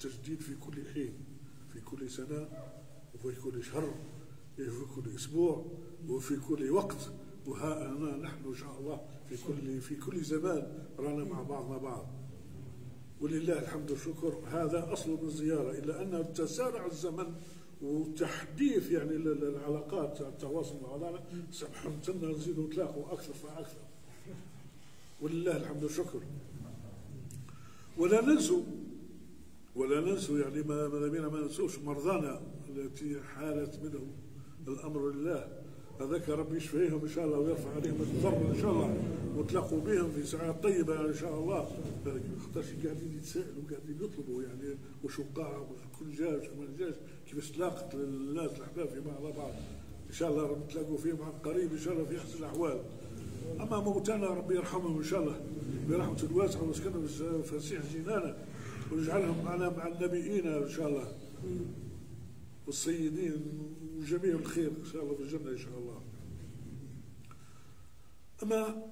تجديد في كل حين في كل سنة وفي كل شهر في كل أسبوع وفي كل وقت. وها أنا نحن إن شاء الله في كل في كل زمان رانا مع بعضنا بعض. ولله الحمد والشكر. هذا أصل من الزيارة إلا أنه تسارع الزمن وتحديث يعني العلاقات التواصل مع بعضنا سبحانه نزيد نتلاقوا أكثر فأكثر. ولله الحمد والشكر. ولا ننسوا ولا ننسوا يعني ما ما ننسوش مرضانا التي حالت منهم الأمر لله. هذاك ربي يشفيهم إن شاء الله ويرفع عليهم الضر إن شاء الله وتلاقوا بهم في ساعات طيبة إن شاء الله. خاطرش قاعدين يتسائلوا وقاعدين يطلبوا يعني وش وقع كل جاش وما جاش كيفاش تلاقت الناس الأحباب في بعض بعض. إن شاء الله ربي تلاقوا فيهم عن قريب إن شاء الله في أحسن الأحوال. أما موتانا ربي يرحمهم إن شاء الله برحمة الواسعه ويسكنهم فسيح جنانه ويجعلهم معنا مع النبيين إن شاء الله والسيدين وجميع الخير إن شاء الله في الجنة إن شاء الله. أما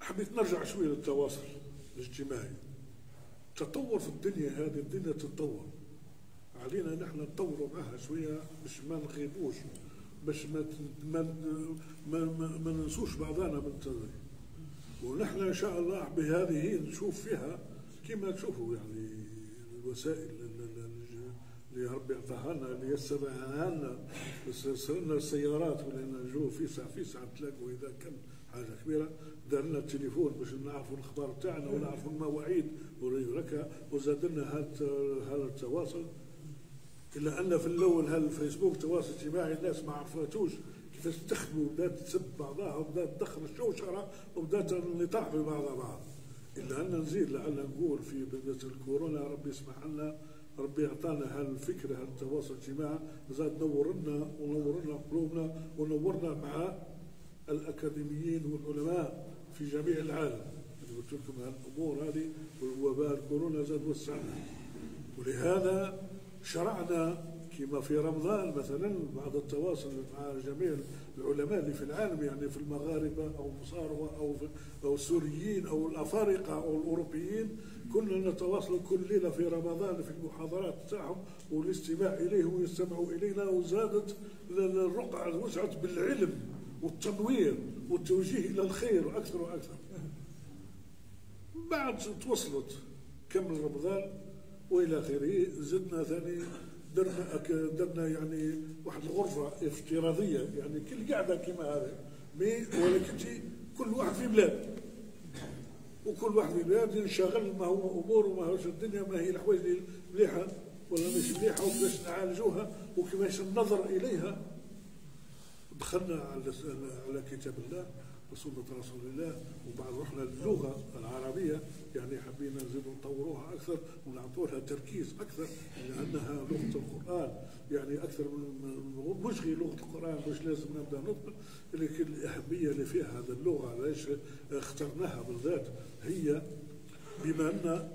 حبيت نرجع شوية للتواصل الاجتماعي. تطور في الدنيا هذه الدنيا تتطور. علينا نحن نطوروا معها شوية باش ما نخيبوش باش ما ما ما, ما, ننسوش بعضنا من تدري ونحن إن شاء الله بهذه نشوف فيها كما تشوفوا يعني الوسائل اللي ربي عطاها لنا اللي يسرها لنا لنا السيارات ولنا نجو في ساعه في ساعة نتلاقوا إذا كان حاجة كبيرة دار لنا التليفون باش نعرفوا الأخبار تاعنا ونعرفوا المواعيد ولك وزاد لنا هذا التواصل إلا أن في الأول هالفيسبوك التواصل الاجتماعي الناس ما عرفتوش كيفاش تخدموا بدات تسب بعضها وبدات تدخل الشوشرة وبدات النطاح في بعضها بعض. إلا أن نزيد لعل نقول في بداية الكورونا ربي يسمح لنا ربي أعطانا هالفكرة هالتواصل الاجتماعي زاد نور لنا ونور لنا قلوبنا ونورنا مع الأكاديميين والعلماء في جميع العالم. قلت لكم هالأمور هذه وباء الكورونا زاد وسعنا. ولهذا شرعنا كما في رمضان مثلا بعد التواصل مع جميع العلماء اللي في العالم يعني في المغاربة أو المصاروا أو أو السوريين أو الأفارقة أو الأوروبيين كنا نتواصل كل ليله في رمضان في المحاضرات تاعهم والاستماع اليهم ويستمعوا إلينا وزادت الرقعة وسعت بالعلم والتنوير والتوجيه إلى الخير أكثر وأكثر. بعد توصلت كمل رمضان وإلى آخره زدنا ثاني درنا درنا يعني واحد الغرفة افتراضية يعني كل قاعدة كما هذا مي ولكن كل واحد في بلاد. وكل واحد في بلاد ينشغل ما هو أمور وما هوش الدنيا ما هي الحوايج اللي مليحة ولا مش مليحة وكيفاش نعالجوها وكيفاش النظر إليها. دخلنا على على كتاب الله وسنة رسول الله وبعد رحنا للغة العربية. يعني حبينا نزيدوا نطوروها أكثر ونعطوا لها تركيز أكثر لأنها لغة القرآن. يعني أكثر من مش غير لغة القرآن مش لازم نبدأ نطق لكن الأهمية اللي فيها هذه اللغة علاش اخترناها بالذات؟ هي بما أن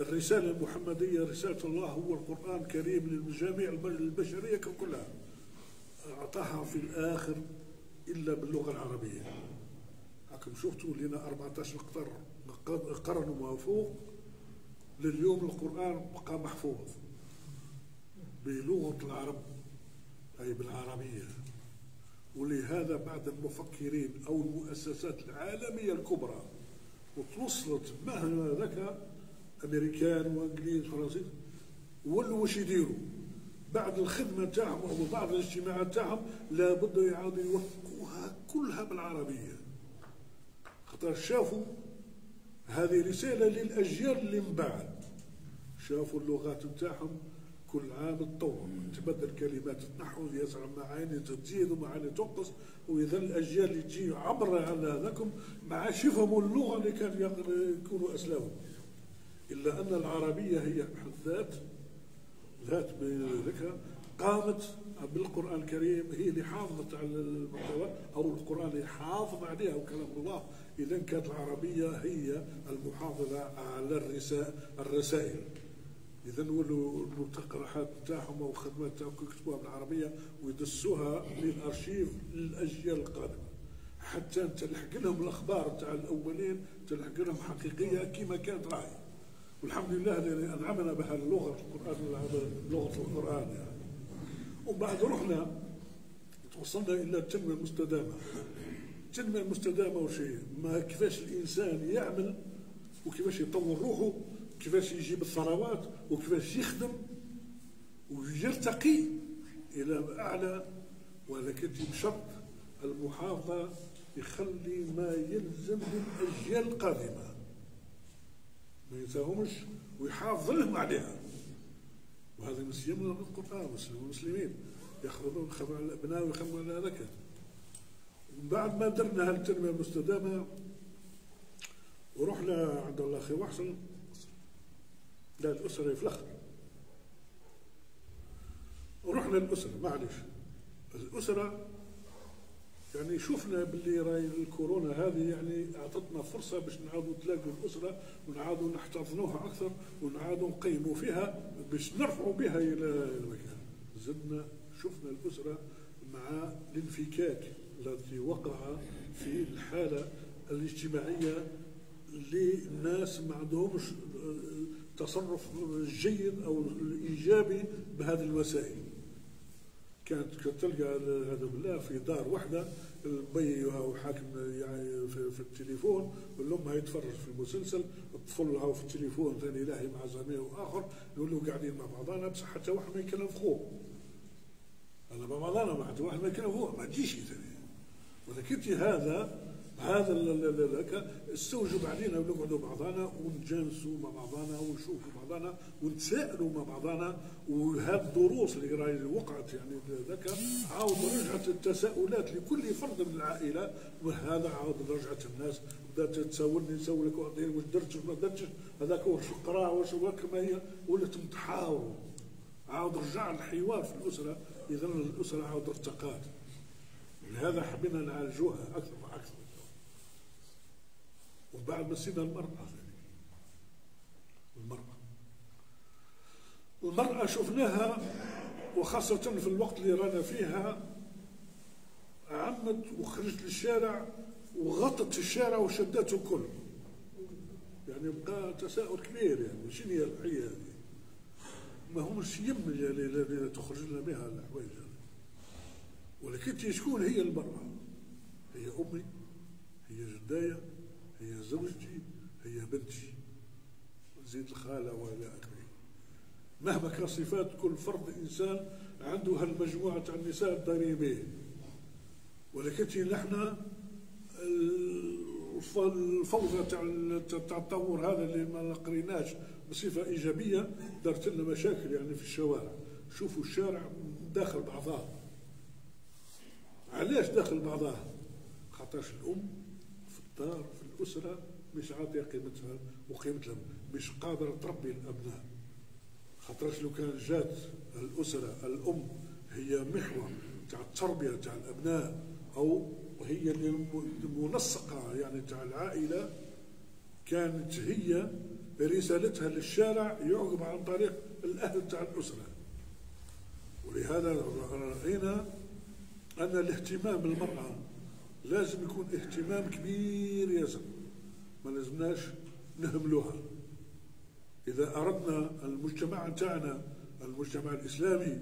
الرسالة المحمدية رسالة الله هو القرآن الكريم للجميع البشرية كلها. أعطاها في الآخر إلا باللغة العربية. راكم شفتوا لنا 14 قرن قرن وما فوق لليوم القرآن بقى محفوظ بلغة العرب أي بالعربية. ولهذا بعد المفكرين أو المؤسسات العالمية الكبرى وتوصلت مهما ذاك أمريكان وإنجليز وفرنسيس ولوا واش يديروا؟ بعد الخدمة تاعهم أو بعد الاجتماعات تاعهم لابد يعاودوا يوثقوها كلها بالعربية. خاطر شافوا هذه رسالة للأجيال اللي من بعد. شافوا اللغات نتاعهم كل عام تطور. تبدل كلمات تنحو يسعى معاني تزيد ومعاني تنقص. وإذا الأجيال اللي تجي عبر على هذاكم ما عادش يفهموا اللغة اللي كان يقر- يكونوا اسلامهم إلا أن العربية هي بحد ذات ذات بذكر قامت بالقرآن الكريم هي اللي حافظت على المحتوى أو القرآن اللي حافظ عليها وكلام الله. اذا كانت العربية هي المحافظة على الرسائل. اذا نولوا المقترحات نتاعهم أو الخدمات نتاعهم يكتبوها بالعربية ويدسوها للأرشيف للأجيال القادمة. حتى تلحق لهم الأخبار تاع الأولين تلحق لهم حقيقية كما كانت راهي. والحمد لله الذي أنعمنا بها اللغة القرآن لغة القرآن. يعني وبعد رحنا توصلنا إلى التنمية المستدامة. التنمية المستدامة وشيء ما كيفاش الإنسان يعمل وكيفاش يطور روحه كيفاش يجيب الثروات وكيفاش يخدم ويرتقي إلى أعلى ولكن بشرط المحافظة يخلي ما يلزم للأجيال القادمة. ما ينساهمش ويحافظ لهم عليها. وهذا من سيما القرآن المسلمين خبر على الابناء ويخموا على ذاك ومن بعد ما درنا هالتنميه المستدامة ورحنا عند الله أخي محسن لا الأسرة في الآخر ورحنا الأسرة معلش. الأسرة يعني شفنا باللي راي الكورونا هذه يعني أعطتنا فرصة باش نعاودوا نتلاقوا الأسرة ونعاودوا نحتضنوها أكثر ونعاودوا نقيموا فيها باش نرفعوا بها إلى المكان. زدنا شفنا الأسرة مع الانفكاك الذي وقع في الحالة الاجتماعية للناس ما عندهمش تصرف جيد أو ايجابي بهذه الوسائل. كانت تلقى هذا بالله في دار واحدة البي أو حاكم يعني في, في التليفون والام يتفرج في المسلسل الطفل هاو في التليفون ثاني لاهي مع زميله اخر يقولوا قاعدين مع بعضنا بصح حتى واحد ما يكلم خوه. أنا مع بعضنا ما حتى واحد ما يكلم خوه ما تجيش ثاني. ولكن هذا هذا استوجب علينا ونقعدوا بعضنا ونتجانسوا مع بعضنا ونشوفوا بعضنا ونتسائلوا مع بعضنا وهذه الدروس اللي راهي وقعت يعني ذاك عاود رجعت التساؤلات لكل فرد من العائلة وهذا عاود رجعت الناس. بدات تساولني نسولك واش درت وما درتش هذاك واش قرا واش كما هي ولات تحاوروا عاود رجع الحوار في الأسرة اذا الأسرة عاود ارتقات. لهذا حبينا نعالجوها أكثر وأكثر. وبعد ما سينا المرأة المرأة. المرأة شفناها وخاصة في الوقت اللي رانا فيها عمت وخرجت للشارع وغطت الشارع وشدته الكل. يعني بقى تساؤل كبير يعني شنو هي الحية هذه؟ ما همش يم اللي تخرج لنا بها الحوايج هذه. ولكن شكون هي المرأة؟ هي أمي؟ هي جدايا هي زوجتي هي بنتي. زيد الخالة وإلى آخره. مهما كان صفات كل فرد إنسان عنده هالمجموعة تاع النساء الدارين به ولكن نحن الفوضى تاع التطور هذا اللي ما قريناش بصفة إيجابية دارت لنا مشاكل يعني في الشوارع. شوفوا الشارع داخل بعضها. علاش داخل بعضها؟ خاطرش الأم في الدار في الأسرة مش عاطية قيمتها وقيمتها مش قادرة تربي الأبناء. خاطرش لو كان جات الأسرة الأم هي محور تاع التربية تاع الأبناء أو هي المنسقة يعني تاع العائلة كانت هي رسالتها للشارع يعقب عن طريق الأهل تاع الأسرة. ولهذا رأينا أن الاهتمام بالمراه لازم يكون اهتمام كبير ياسر ما لازمناش نهملوها. إذا أردنا المجتمع تاعنا المجتمع الإسلامي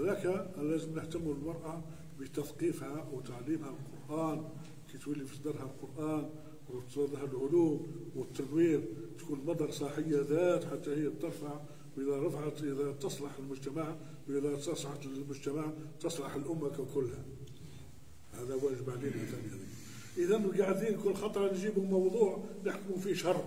ذاك لازم نهتم بالمرأة بتثقيفها وتعليمها القرآن. كي تولي في صدرها القرآن وتصدرها العلوم والتنوير تكون مدرسة هي ذات حتى هي ترفع. وإذا رفعت إذا تصلح المجتمع وإذا تصلحت المجتمع تصلح الأمة ككلها. هذا واجب علينا ثانيا إذا قاعدين كل خطره نجيبوا موضوع نحكموا فيه شر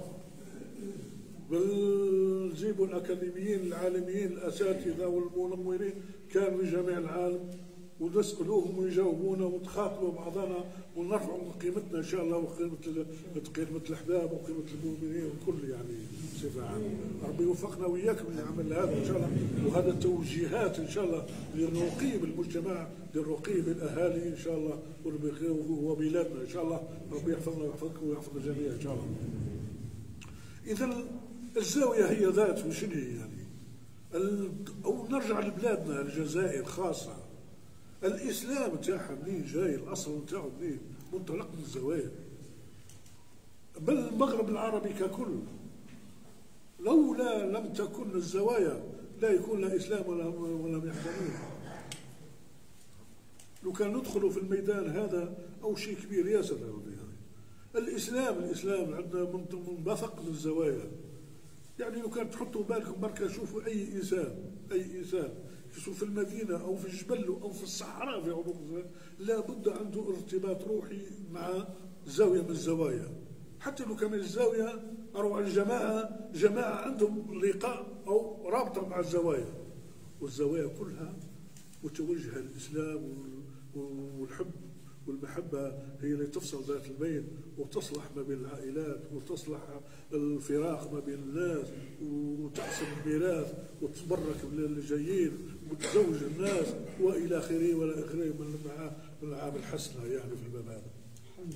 بل نجيبوا الأكاديميين العالميين الأساتذة والمنورين كانوا جميع العالم. ونسالوهم ويجاوبونا ونتخاطبوا بعضنا ونرفعوا من قيمتنا إن شاء الله وقيمة قيمة الأحباب وقيمة المؤمنين والكل يعني بصفه عامة. ربي يوفقنا وإياكم لنعمل هذا إن شاء الله. وهذا التوجيهات إن شاء الله للرقي بالمجتمع للرقي بالاهالي إن شاء الله. وبلادنا إن شاء الله. ربي يحفظنا ويحفظكم ويحفظ الجميع إن شاء الله. إذا الزاوية هي ذات وشنو هي يعني؟ أو نرجع لبلادنا الجزائر خاصة. الإسلام تاعها منين جاي الأصل تاعو منين منطلق من الزوايا. بل المغرب العربي ككل لولا لم تكن الزوايا لا يكون لا إسلام ولا ولا يحتمون لو كان ندخلوا في الميدان هذا أو شيء كبير ياسر الإسلام الإسلام عندنا منبثق من الزوايا. يعني لو كان تحطوا بالكم بركه شوفوا أي إنسان أي إنسان في المدينة أو في الجبل أو في الصحراء في عمق لابد عنده ارتباط روحي مع زاوية من الزوايا. حتى لو كان الزاوية أو الجماعة جماعة عندهم لقاء أو رابطة مع الزوايا. والزوايا كلها متوجهة للإسلام والحب. والمحبة هي اللي تفصل ذات البين وتصلح ما بين العائلات وتصلح الفراق ما بين الناس وتحسن الميراث وتبرك بالجايين وتزوج الناس وإلى آخره وإلى آخره من العام الحسنة يعني في الباب هذا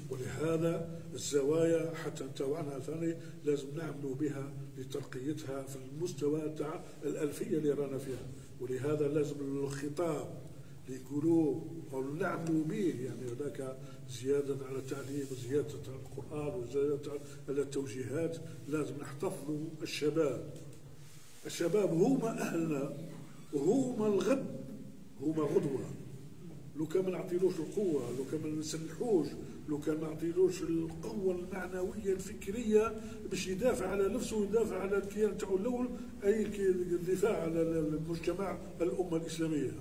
ولهذا الزوايا حتى نتوعنا ثاني لازم نعملوا بها لترقيتها في المستوى تاع الألفية اللي رانا فيها. ولهذا لازم الخطاب اللي يقولوا أو نعملوا به يعني هناك زيادة على التعليم وزيادة على القرآن وزيادة على التوجيهات. لازم نحتفظوا الشباب الشباب هما أهلنا وهما الغد هما غدوة. لو كان ما نعطيلوش القوة لو كان ما نسلحوش لو كان ما نعطيلوش القوة المعنوية الفكرية باش يدافع على نفسه ويدافع على الكيان تاعو الأول أي الدفاع على المجتمع الأمة الإسلامية.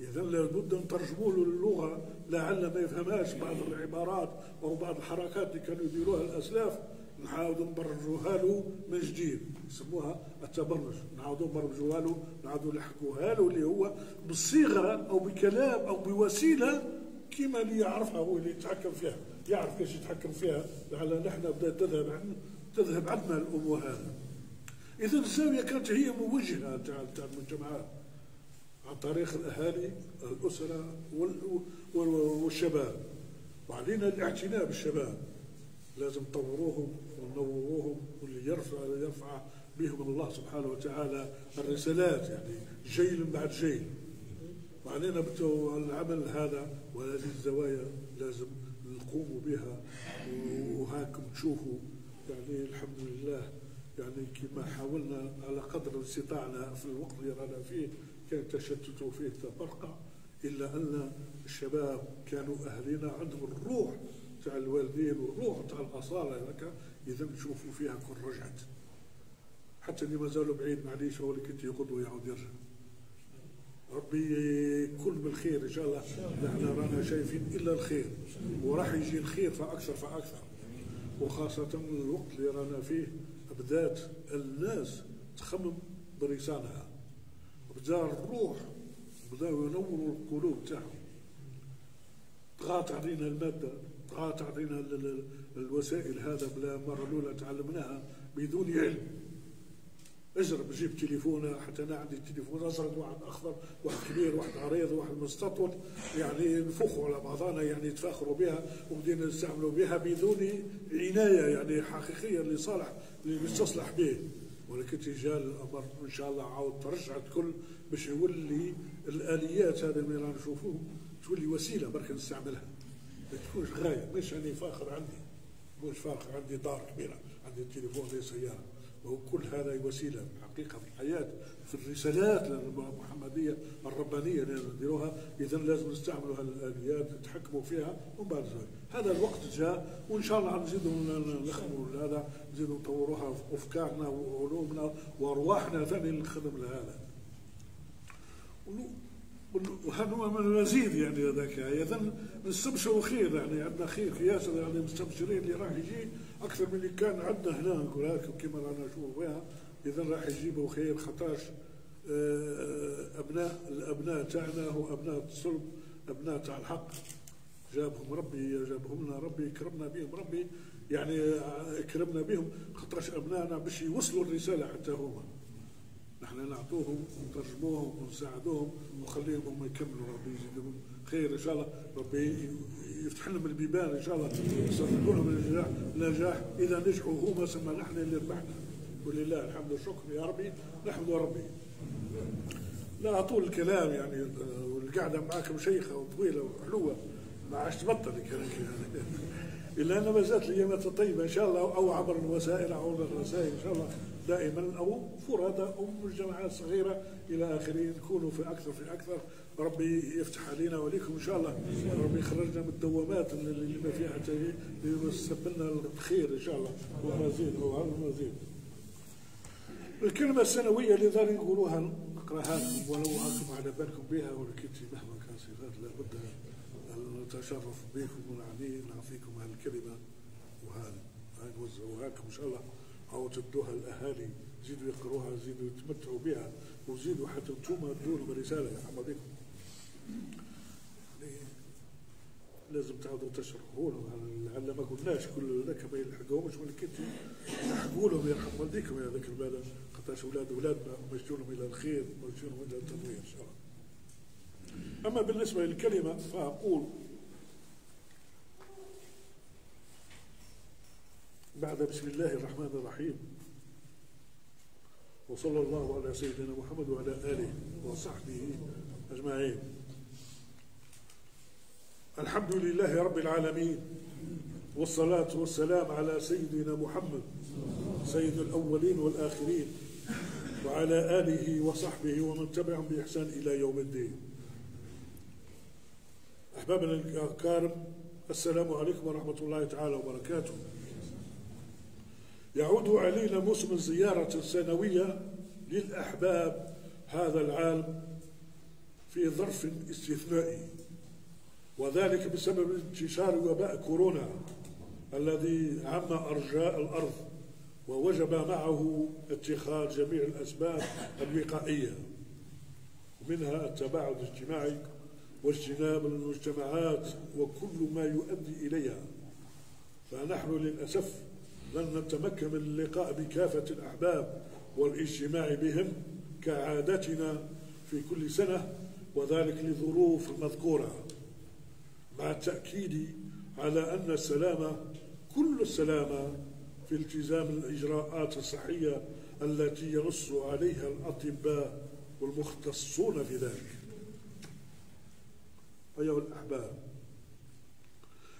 إذا لابد نترجموا له اللغة لعل ما يفهمهاش بعض العبارات أو بعض الحركات اللي كانوا يديروها الأسلاف. نعاودوا نبرجوها له من جديد. يسموها التبرج. نعاودوا نبرجوها له نعاودوا نحكوها له اللي هو بالصيغة أو بكلام أو بوسيلة كما اللي يعرفها هو اللي يتحكم فيها. يعرف كيف يتحكم فيها. لعل نحن بدأت تذهب عن تذهب عنا الأمور هذا اذا الزاوية كانت هي موجهة تاع المجتمعات. عن طريق الأهالي الأسرة والشباب. وعلينا الاعتناء بالشباب. لازم نطوروهم ونوروهم واللي يرفع يرفع بهم الله سبحانه وتعالى الرسالات يعني جيل بعد جيل. وعلينا العمل هذا وهذه الزوايا لازم نقوم بها. وهاكم تشوفوا يعني الحمد لله يعني كما حاولنا على قدر استطاعنا في الوقت اللي رانا فيه. كان تشتت فيه تفرقة إلا أن الشباب كانوا أهلنا عندهم الروح تاع الوالدين والروح تاع الأصالة هكا إذا نشوفوا فيها كل رجعت. حتى اللي مازالوا بعيد معليش هو اللي كنت يقود يعود يرجع. ربي كل بالخير إن شاء الله. نحن رانا شايفين إلا الخير وراح يجي الخير فأكثر فأكثر. وخاصة الوقت اللي رانا فيه بدات الناس تخمم برسالها بدا الروح بداوا ينوروا القلوب تاعهم طغات علينا المادة طغات علينا الوسائل هذا بلا مرة الأولى تعلمناها بدون علم. اجرب جيب تليفون حتى أنا عندي تليفون أزرق واحد أخضر واحد كبير واحد عريض واحد مستطول. يعني نفخوا على بعضنا يعني نتفاخروا بها وبدينا نستعملوا بها بدون عناية يعني حقيقية لصالح اللي مستصلح به. ولكن تجاه الأمر. إن شاء الله عاود ترجع الكل باش يولي الآليات هذه اللي رانا نشوفوه تولي وسيلة برك نستعملها. ما تكونش غاية. مش أني فاخر عندي مش فاخر عندي دار كبيرة عندي تليفون زي سيارة. وكل هذا وسيلة. حقيقة في الحياة في الرسالات المحمديه الربانية اللي نديروها اذا لازم نستعملوا هالآليات نتحكموا فيها ومن بعد هذا الوقت جاء وإن شاء الله نزيدوا نخدموا هذا نزيدوا نطوروها في أفكارنا وعلومنا وأرواحنا ثاني نخدم لهذا. وهذا من المزيد يعني هذاك؟ اذا نستبشروا خير يعني عندنا خير كياس يعني مستبشرين اللي راح يجي. أكثر من اللي كان عندنا هنا نقول كما رانا نشوفوا بها إذا راح يجيبوا خير خطاش آه، أبناء الأبناء تاعنا هو أبناء الصلب أبناء تاع الحق. جابهم ربي جابهم لنا ربي كرمنا بهم ربي يعني كرمنا بهم. خطرش أبنائنا باش يوصلوا الرسالة حتى هما. نحن نعطوهم ونترجموهم ونساعدوهم ونخليهم يكملوا ربي يزيدهم خير إن شاء الله. ربي يفتح لهم البيبان إن شاء الله يصدقوا لهم النجاح. إذا نجحوا هما ثم نحن اللي ربحنا. ولله الحمد والشكر يا ربي نحمد ربي. لا طول الكلام يعني والقعدة معاكم شيخة وطويلة وحلوة ما عادش تبطل الكلام. يعني إلا أن ما زالت الايامات الطيبة إن شاء الله أو عبر الوسائل أو الرسائل إن شاء الله دائما أو فرادى أو مجتمعات صغيرة إلى آخره نكونوا في أكثر في أكثر. ربي يفتح علينا وعليكم إن شاء الله. ربي يخرجنا من الدوامات اللي ما فيها حتى يسبب لنا الخير إن شاء الله. والمزيد أو المزيد الكلمة السنوية اللي ذا نقولوها نقرأها ولو أنتم على بالكم بها ولكن مهما كان صفات لابد أن نتشرف بكم ونعني نعطيكم هالكلمة وهذه. نوزعوها لكم إن شاء الله. أو تدوها الأهالي. زيدوا يقروها زيدوا يتمتعوا بها وزيدوا حتى أنتم تدوا رساله يا حمد لازم تعودوا تشرحوا لهم. لعل ما قلناش كل ذاك ما يلحقوهمش ولكن تلحقوا لهم. يرحم والديكم يا ذاك البلد. خاطرش أولاد أولادنا لهم إلى الخير لهم إلى التطوير إن شاء الله. أما بالنسبة للكلمة فأقول بعد بسم الله الرحمن الرحيم وصلى الله على سيدنا محمد وعلى آله وصحبه أجمعين الحمد لله رب العالمين والصلاة والسلام على سيدنا محمد سيد الأولين والآخرين وعلى آله وصحبه ومن تبعهم بإحسان إلى يوم الدين. أحبابنا الكرام السلام عليكم ورحمة الله تعالى وبركاته. يعود علينا موسم الزيارة السنوية للأحباب هذا العام في ظرف استثنائي وذلك بسبب انتشار وباء كورونا الذي عم أرجاء الأرض ووجب معه اتخاذ جميع الأسباب الوقائية منها التباعد الاجتماعي واجتناب المجتمعات وكل ما يؤدي إليها. فنحن للأسف لن نتمكن من اللقاء بكافة الأحباب والاجتماع بهم كعادتنا في كل سنة وذلك لظروف مذكورة مع التأكيد على أن السلامة كل السلامة في التزام الإجراءات الصحية التي ينص عليها الأطباء والمختصون في ذلك. أيها الأحباب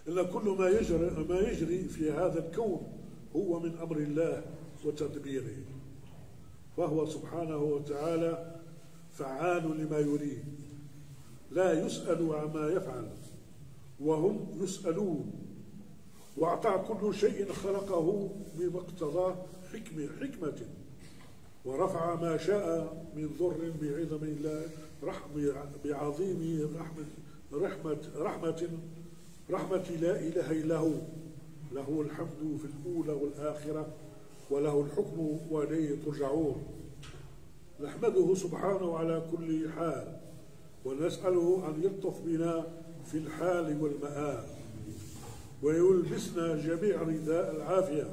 إن كل ما يجري, ما يجري في هذا الكون هو من أمر الله وتدبيره فهو سبحانه وتعالى فعال لما يريد لا يسأل عما يفعل وهم يسألون. وأعطى كل شيء خلقه بمقتضى حكمة, حكمة ورفع ما شاء من ضر بعظم الله رحم بعظيم رحمة رحمة رحمة رحمة لا إله إلا هو. له الحمد في الأولى والآخرة وله الحكم وإليه ترجعون. نحمده سبحانه على كل حال ونسأله أن يلطف بنا في الحال والمآل ويلبسنا جميع رداء العافية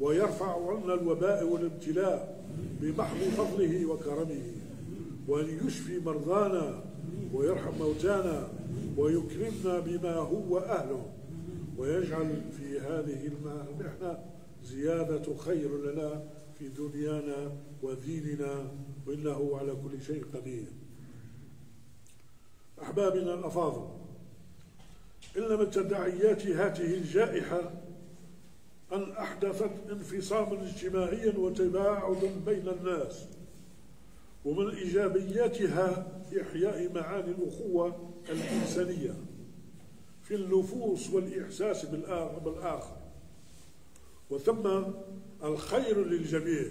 ويرفع عنا الوباء والابتلاء بمحض فضله وكرمه وأن يشفي مرضانا ويرحم موتانا ويكرمنا بما هو أهله ويجعل في هذه المحنة زيادة خير لنا في دنيانا وديننا وإنه على كل شيء قدير. أحبابنا الأفاضل إن من تداعيات هذه الجائحة أن أحدثت انفصاما اجتماعيا وتباعدا بين الناس ومن إيجابياتها إحياء معاني الأخوة الإنسانية في النفوس والإحساس بالآخر. وثم الخير للجميع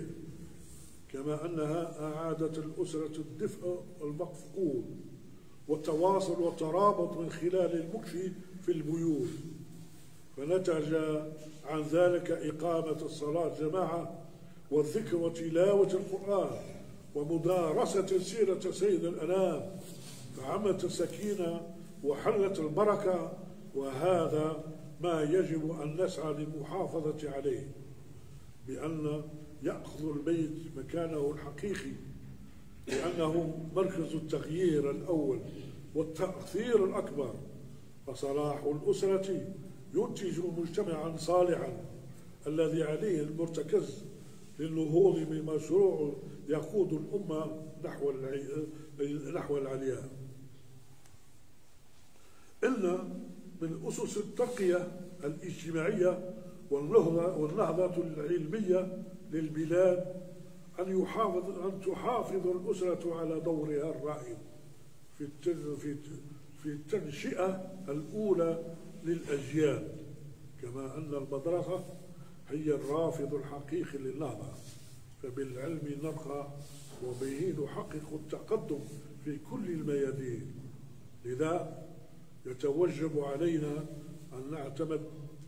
كما أنها أعادت الأسرة الدفء المفقود والتواصل والترابط من خلال المكث في البيوت. فنتج عن ذلك إقامة الصلاة جماعة والذكر وتلاوة القرآن ومدارسة سيرة سيد الأنام فعمت السكينة وحلت البركة وهذا ما يجب أن نسعى للمحافظة عليه بأن يأخذ البيت مكانه الحقيقي لأنه مركز التغيير الأول والتأثير الأكبر. فصلاح الأسرة ينتج مجتمعا صالحا. الذي عليه المرتكز للنهوض بمشروع يقود الأمة نحو نحو العليا. إن من أسس التقية الاجتماعية والنهضة والنهضة العلمية للبلاد أن يحافظ أن تحافظ الأسرة على دورها الرائد في في في التنشئة الأولى للأجيال كما أن المدرسة هي الرافض الحقيقي للنهضة فبالعلم نرقى وبه نحقق التقدم في كل الميادين. لذا يتوجب علينا أن نعتمد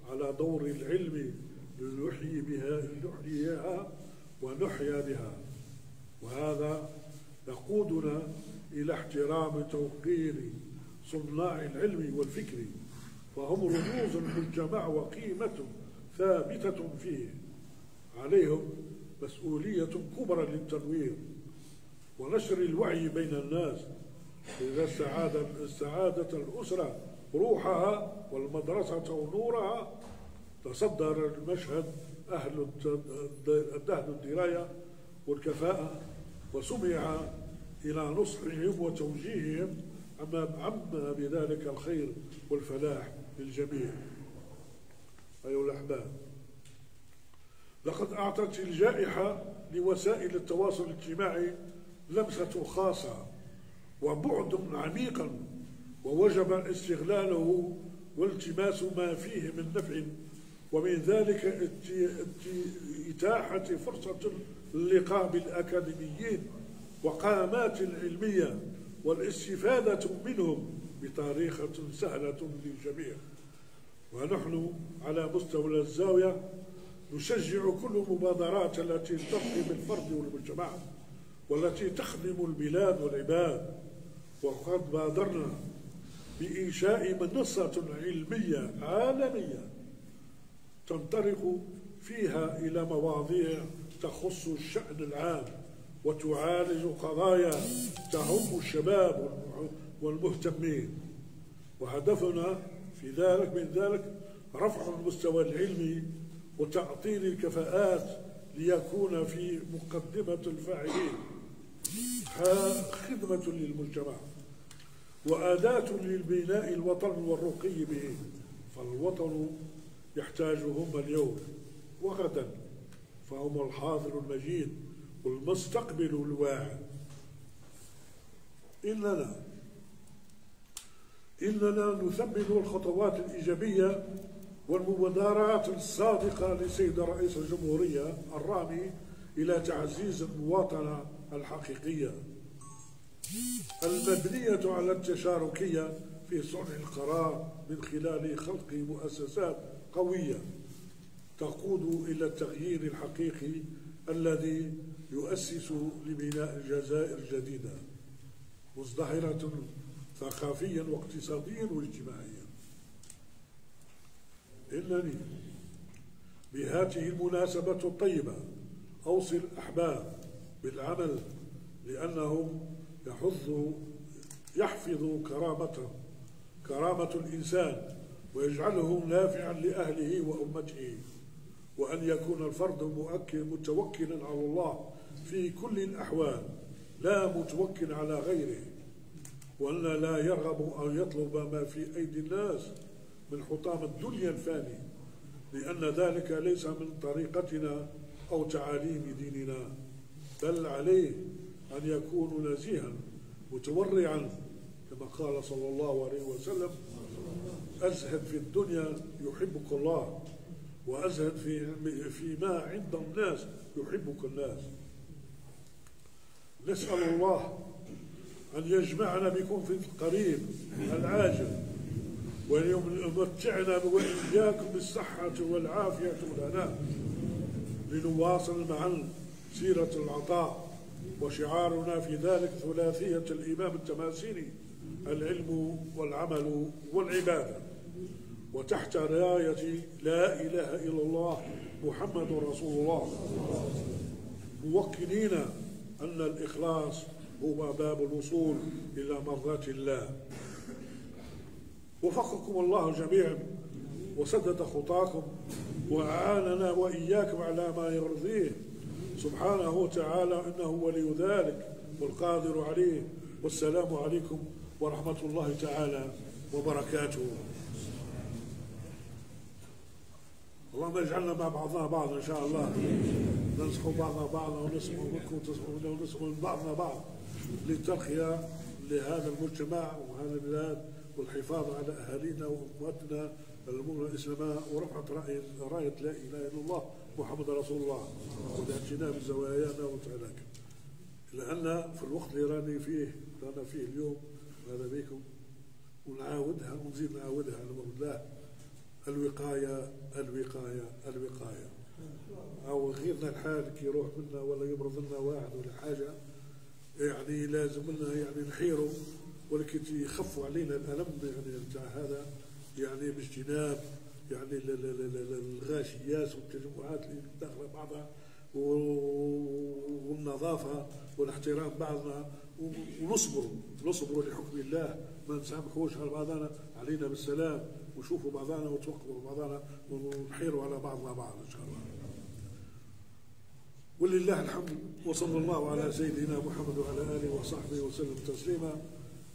على دور العلم لنحيي بها لنحييها ونحيا بها. وهذا يقودنا إلى احترام توقير صناع العلم والفكر فهم رموز المجتمع وقيمة ثابتة فيه. عليهم مسؤولية كبرى للتنوير ونشر الوعي بين الناس. إذا السعادة السعادة الأسرة روحها والمدرسة نورها تصدر المشهد أهل أهل الدراية والكفاءة وسمع إلى نصحهم وتوجيههم عما عم بذلك الخير والفلاح للجميع. أيها الأحباب لقد أعطت الجائحة لوسائل التواصل الاجتماعي لمسة خاصة وبعد عميقا ووجب استغلاله والتماس ما فيه من نفع ومن ذلك إتاحة فرصة اللقاء بالأكاديميين وقامات العلمية والإستفادة منهم بطريقة سهلة للجميع. ونحن على مستوى الزاوية نشجع كل المبادرات التي ترقي بالفرد والمجتمع والتي تخدم البلاد والعباد. وقد بادرنا بإنشاء منصة علمية عالمية تنطلق فيها إلى مواضيع تخص الشأن العام. وتعالج قضايا تهم الشباب والمهتمين. وهدفنا في ذلك من ذلك رفع المستوى العلمي وتعطيل الكفاءات ليكون في مقدمة الفاعلين. خدمة للمجتمع وأداة للبناء الوطن والرقي به. فالوطن يحتاجهم اليوم. وغدا فهم الحاضر المجيد والمستقبل الواعد إننا إننا نثمن الخطوات الإيجابية والمبادرات الصادقة لسيد رئيس الجمهورية الرامي إلى تعزيز المواطنة الحقيقية. المبنية على التشاركية في صنع القرار من خلال خلق مؤسسات قوية تقود إلى التغيير الحقيقي الذي يؤسس لبناء الجزائر الجديدة مزدهرة ثقافيا واقتصاديا واجتماعيا. إنني بهذه المناسبة الطيبة أوصي الأحباب بالعمل لأنه يحظ يحفظ كرامته كرامة الإنسان ويجعله نافعا لأهله وأمته وأن يكون الفرد متوكلا على الله في كل الأحوال لا متوكل على غيره وأن لا يرغب أو يطلب ما في أيدي الناس من حطام الدنيا الفاني لأن ذلك ليس من طريقتنا أو تعاليم ديننا بل عليه أن يكون نزيها متورعا كما قال صلى الله عليه وسلم أزهد في الدنيا يحبك الله وأزهد في فيما عند الناس يحبك الناس. نسأل الله أن يجمعنا بكم في القريب العاجل وأن يمتعنا وإياكم بالصحة والعافية والهناء لنواصل معا سيرة العطاء وشعارنا في ذلك ثلاثية الإمام التماسيني العلم والعمل والعبادة. وتحت راية لا إله إلا الله محمد رسول الله. موكلين أن الإخلاص هو باب الوصول إلى مرضاة الله. وفقكم الله جميعا وسدد خطاكم وأعاننا وإياكم على ما يرضيه. سبحانه وتعالى إنه ولي ذلك والقادر عليه. والسلام عليكم ورحمة الله تعالى وبركاته. اللهم اجعلنا مع بعضنا بعض إن شاء الله. ننصح بعضنا بعضا ونسمع منكم تسمعون ونسمع من بعضنا بعض للترقيه لهذا المجتمع وهذه البلاد والحفاظ على أهالينا وأمواتنا المؤمنين الاسلاماء ورفعة رايه رايه لا إله إلا الله محمد رسول الله. والاعتناء بزوايانا وتعالى لأن في الوقت اللي راني فيه رانا فيه اليوم هذا بكم ونعاودها ونزيد نعاودها على الله الوقاية الوقاية الوقاية. أو غيرنا الحال كي يروح منا ولا يمرض لنا واحد ولا حاجة. يعني لازم لنا يعني نحيروا ولكن يخفوا علينا الألم يعني نتاع هذا يعني باجتناب يعني الغاشيات والتجمعات اللي داخله بعضها والنظافة والاحترام بعضنا ونصبروا نصبروا لحكم الله. ما نسامحوش على بعضنا علينا بالسلام. ونشوفوا بعضنا وتوقفوا بعضنا ونحيروا على بعضنا بعض إن شاء الله. ولله الحمد وصلى الله على سيدنا محمد وعلى آله وصحبه وسلم تسليما.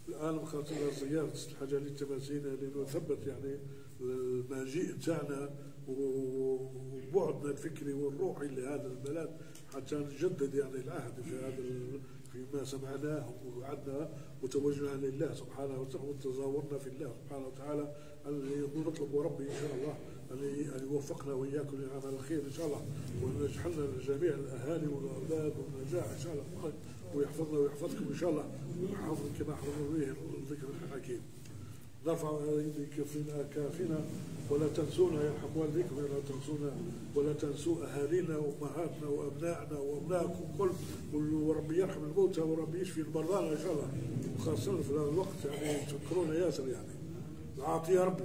الآن خاطرنا زياره الحاجة للتماثيل لنثبت يعني المجيء تاعنا وبعدنا الفكري والروحي لهذا البلد حتى نجدد يعني العهد في هذا فيما سمعناه ووعدنا وتوجهنا لله سبحانه وتعالى وتزاورنا في الله سبحانه وتعالى أن نطلب ربي إن شاء الله أن يوفقنا وإياكم لعمل الخير إن شاء الله وأن يجعلنا لجميع الأهالي والأولاد والنجاح إن شاء الله. ويحفظنا ويحفظكم إن شاء الله. ويحفظكم كما حفظنا به الذكر الحكيم. نرفع يديك فينا كافنا ولا تنسونا يرحم والديكم ولا تنسونا ولا تنسوا أهالينا وأمهاتنا وأبنائنا وأبنائكم كل وربي يرحم الموتى وربي يشفي المرضى إن شاء الله. وخاصه في هذا الوقت يعني تذكرونا ياسر يعني العاطي يا ربي.